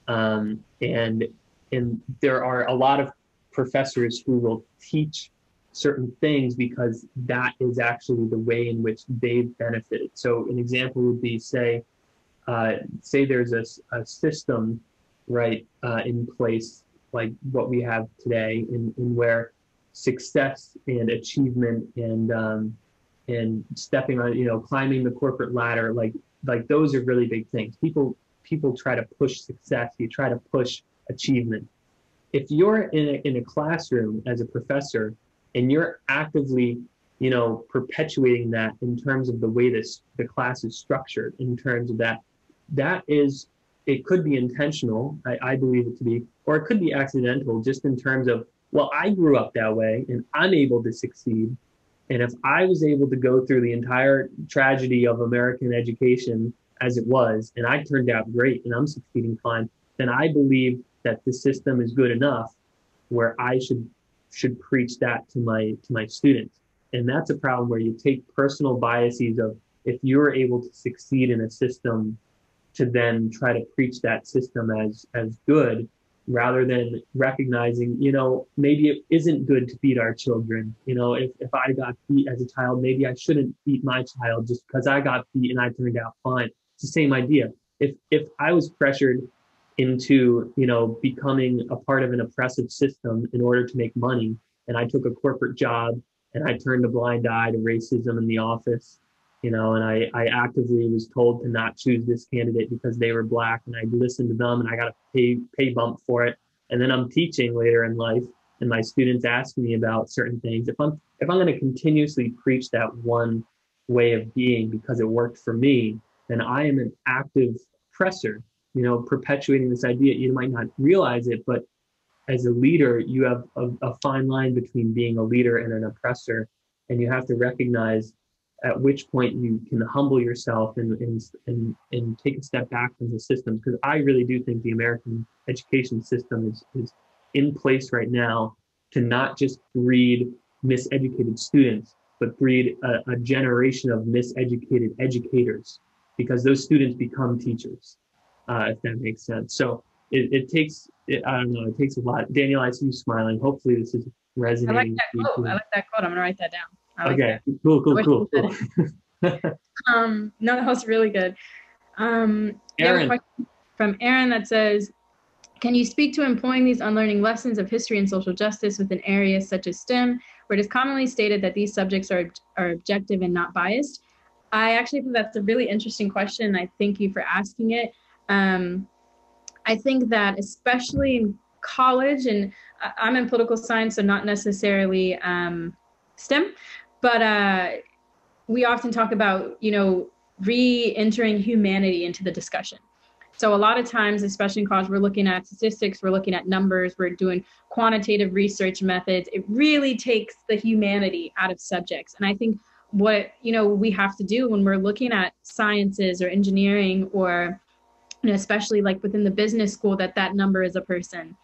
Um, and and there are a lot of professors who will teach certain things because that is actually the way in which they've benefited. So an example would be say uh, say there's a, a system right uh, in place like what we have today in, in where success and achievement and um, and stepping on you know climbing the corporate ladder like like those are really big things. People people try to push success. You try to push achievement. If you're in a, in a classroom as a professor and you're actively you know perpetuating that in terms of the way this the class is structured in terms of that that is it could be intentional I, I believe it to be or it could be accidental just in terms of well i grew up that way and i'm able to succeed and if I was able to go through the entire tragedy of American education as it was, and I turned out great and I'm succeeding fine, then I believe that the system is good enough where I should should preach that to my to my students. And that's a problem where you take personal biases of if you're able to succeed in a system to then try to preach that system as as good rather than recognizing, you know, maybe it isn't good to beat our children. You know, if, if I got beat as a child, maybe I shouldn't beat my child just because I got beat and I turned out fine. It's the same idea. If if I was pressured into, you know, becoming a part of an oppressive system in order to make money, and I took a corporate job and I turned a blind eye to racism in the office, you know, and I, I actively was told to not choose this candidate because they were black and I listened to them and I got a pay, pay bump for it. And then I'm teaching later in life and my students ask me about certain things. If I'm, if I'm going to continuously preach that one way of being because it worked for me, then I am an active oppressor, you know, perpetuating this idea. You might not realize it, but as a leader, you have a, a fine line between being a leader and an oppressor. And you have to recognize at which point you can humble yourself and, and, and, and take a step back from the system. Because I really do think the American education system is, is in place right now to not just breed miseducated students, but breed a, a generation of miseducated educators because those students become teachers, uh, if that makes sense. So it, it takes, it, I don't know, it takes a lot. Danielle, I see you smiling. Hopefully this is resonating. I like that quote. I like that quote. I'm gonna write that down. Okay, cool, cool, cool. cool. um, no, that was really good. Um, Aaron. from Aaron that says, Can you speak to employing these unlearning lessons of history and social justice within areas such as STEM, where it is commonly stated that these subjects are, are objective and not biased? I actually think that's a really interesting question. I thank you for asking it. Um, I think that especially in college, and I'm in political science, so not necessarily um, STEM, but uh, we often talk about, you know, re-entering humanity into the discussion. So a lot of times, especially in college, we're looking at statistics, we're looking at numbers, we're doing quantitative research methods. It really takes the humanity out of subjects. And I think what you know we have to do when we're looking at sciences or engineering or you know, especially like within the business school that that number is a person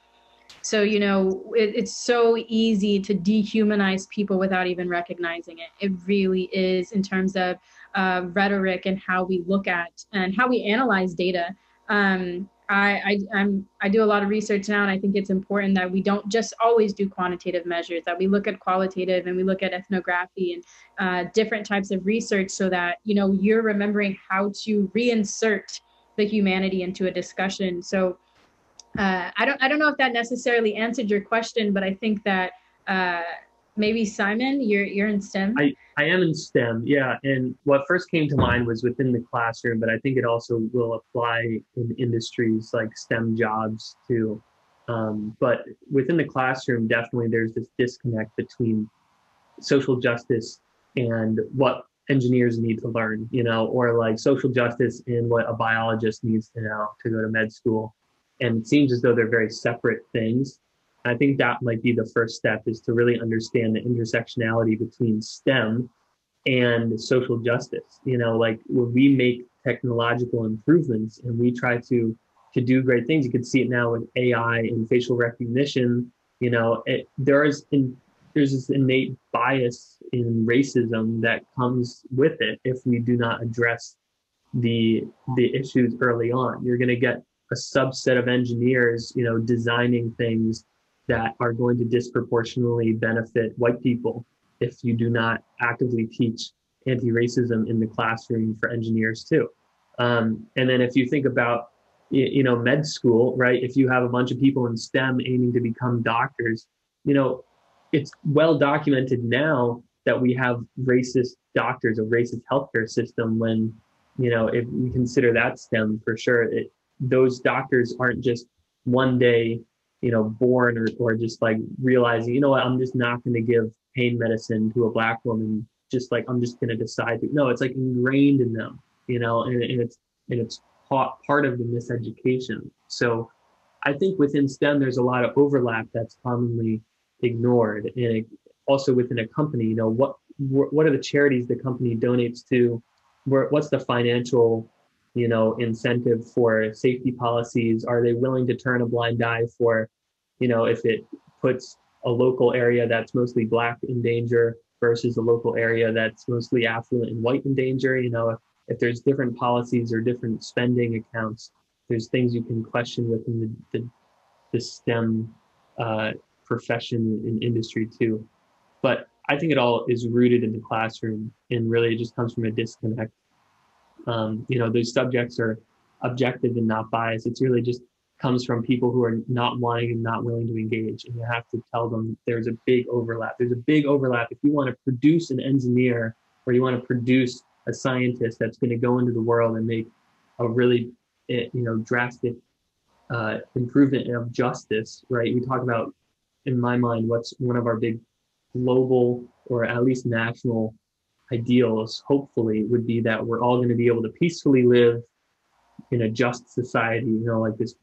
so you know it, it's so easy to dehumanize people without even recognizing it it really is in terms of uh, rhetoric and how we look at and how we analyze data um, I, I I do a lot of research now, and I think it's important that we don't just always do quantitative measures. That we look at qualitative and we look at ethnography and uh, different types of research, so that you know you're remembering how to reinsert the humanity into a discussion. So uh, I don't I don't know if that necessarily answered your question, but I think that uh, maybe Simon, you're you're in STEM. I, I am in STEM, yeah. And what first came to mind was within the classroom, but I think it also will apply in industries like STEM jobs too. Um, but within the classroom, definitely there's this disconnect between social justice and what engineers need to learn, you know, or like social justice and what a biologist needs to know to go to med school. And it seems as though they're very separate things. I think that might be the first step is to really understand the intersectionality between STEM and social justice. You know, like when we make technological improvements and we try to to do great things, you can see it now with AI and facial recognition. You know, it, there is in, there's this innate bias in racism that comes with it if we do not address the the issues early on. You're going to get a subset of engineers, you know, designing things that are going to disproportionately benefit white people if you do not actively teach anti-racism in the classroom for engineers too. Um, and then if you think about you know med school, right? If you have a bunch of people in STEM aiming to become doctors, you know, it's well documented now that we have racist doctors, a racist healthcare system. When you know, if we consider that STEM for sure, it, those doctors aren't just one day you know, born or, or just like realizing, you know what, I'm just not going to give pain medicine to a black woman. Just like, I'm just going to decide to, no, it's like ingrained in them, you know, and, and it's, and it's part, of the miseducation. So I think within STEM, there's a lot of overlap that's commonly ignored. And also within a company, you know, what, what are the charities the company donates to? What's the financial you know, incentive for safety policies? Are they willing to turn a blind eye for, you know, if it puts a local area that's mostly black in danger versus a local area that's mostly affluent and white in danger? You know, if, if there's different policies or different spending accounts, there's things you can question within the, the, the STEM uh, profession and industry too. But I think it all is rooted in the classroom and really it just comes from a disconnect um, you know, those subjects are objective and not biased. It's really just comes from people who are not wanting and not willing to engage. And you have to tell them there's a big overlap. There's a big overlap. If you want to produce an engineer or you want to produce a scientist that's going to go into the world and make a really, eh, you know, drastic uh, improvement of justice, right? We talk about, in my mind, what's one of our big global or at least national ideals, hopefully, would be that we're all going to be able to peacefully live in a just society. You know, like this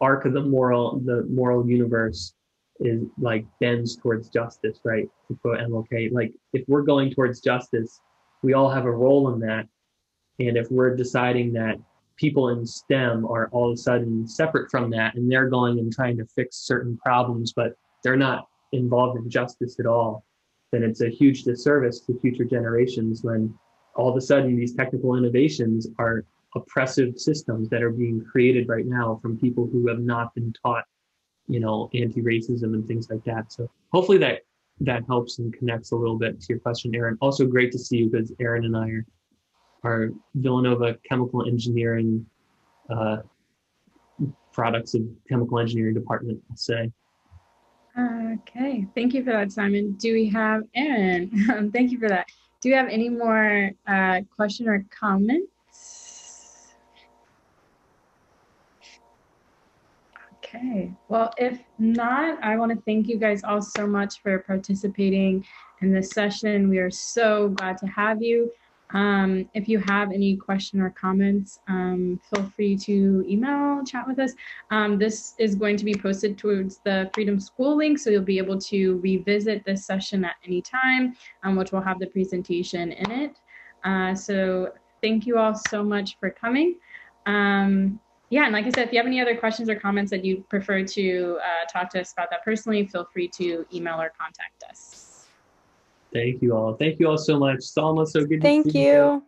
arc of the moral, the moral universe is like bends towards justice, right? To quote MLK, like if we're going towards justice, we all have a role in that. And if we're deciding that people in STEM are all of a sudden separate from that and they're going and trying to fix certain problems, but they're not involved in justice at all, then it's a huge disservice to future generations when all of a sudden these technical innovations are oppressive systems that are being created right now from people who have not been taught you know anti-racism and things like that so hopefully that that helps and connects a little bit to your question aaron also great to see you because aaron and i are are villanova chemical engineering uh, products of chemical engineering department, I'll say. Okay, thank you for that, Simon. Do we have Aaron? Um, thank you for that. Do you have any more uh, question or comments? Okay, well, if not, I want to thank you guys all so much for participating in this session. We are so glad to have you. Um, if you have any question or comments, um, feel free to email, chat with us. Um, this is going to be posted towards the Freedom School link, so you'll be able to revisit this session at any time, um, which will have the presentation in it. Uh, so thank you all so much for coming. Um, yeah, and like I said, if you have any other questions or comments that you prefer to uh, talk to us about that personally, feel free to email or contact us. Thank you all. Thank you all so much. Salma, so good to Thank see you.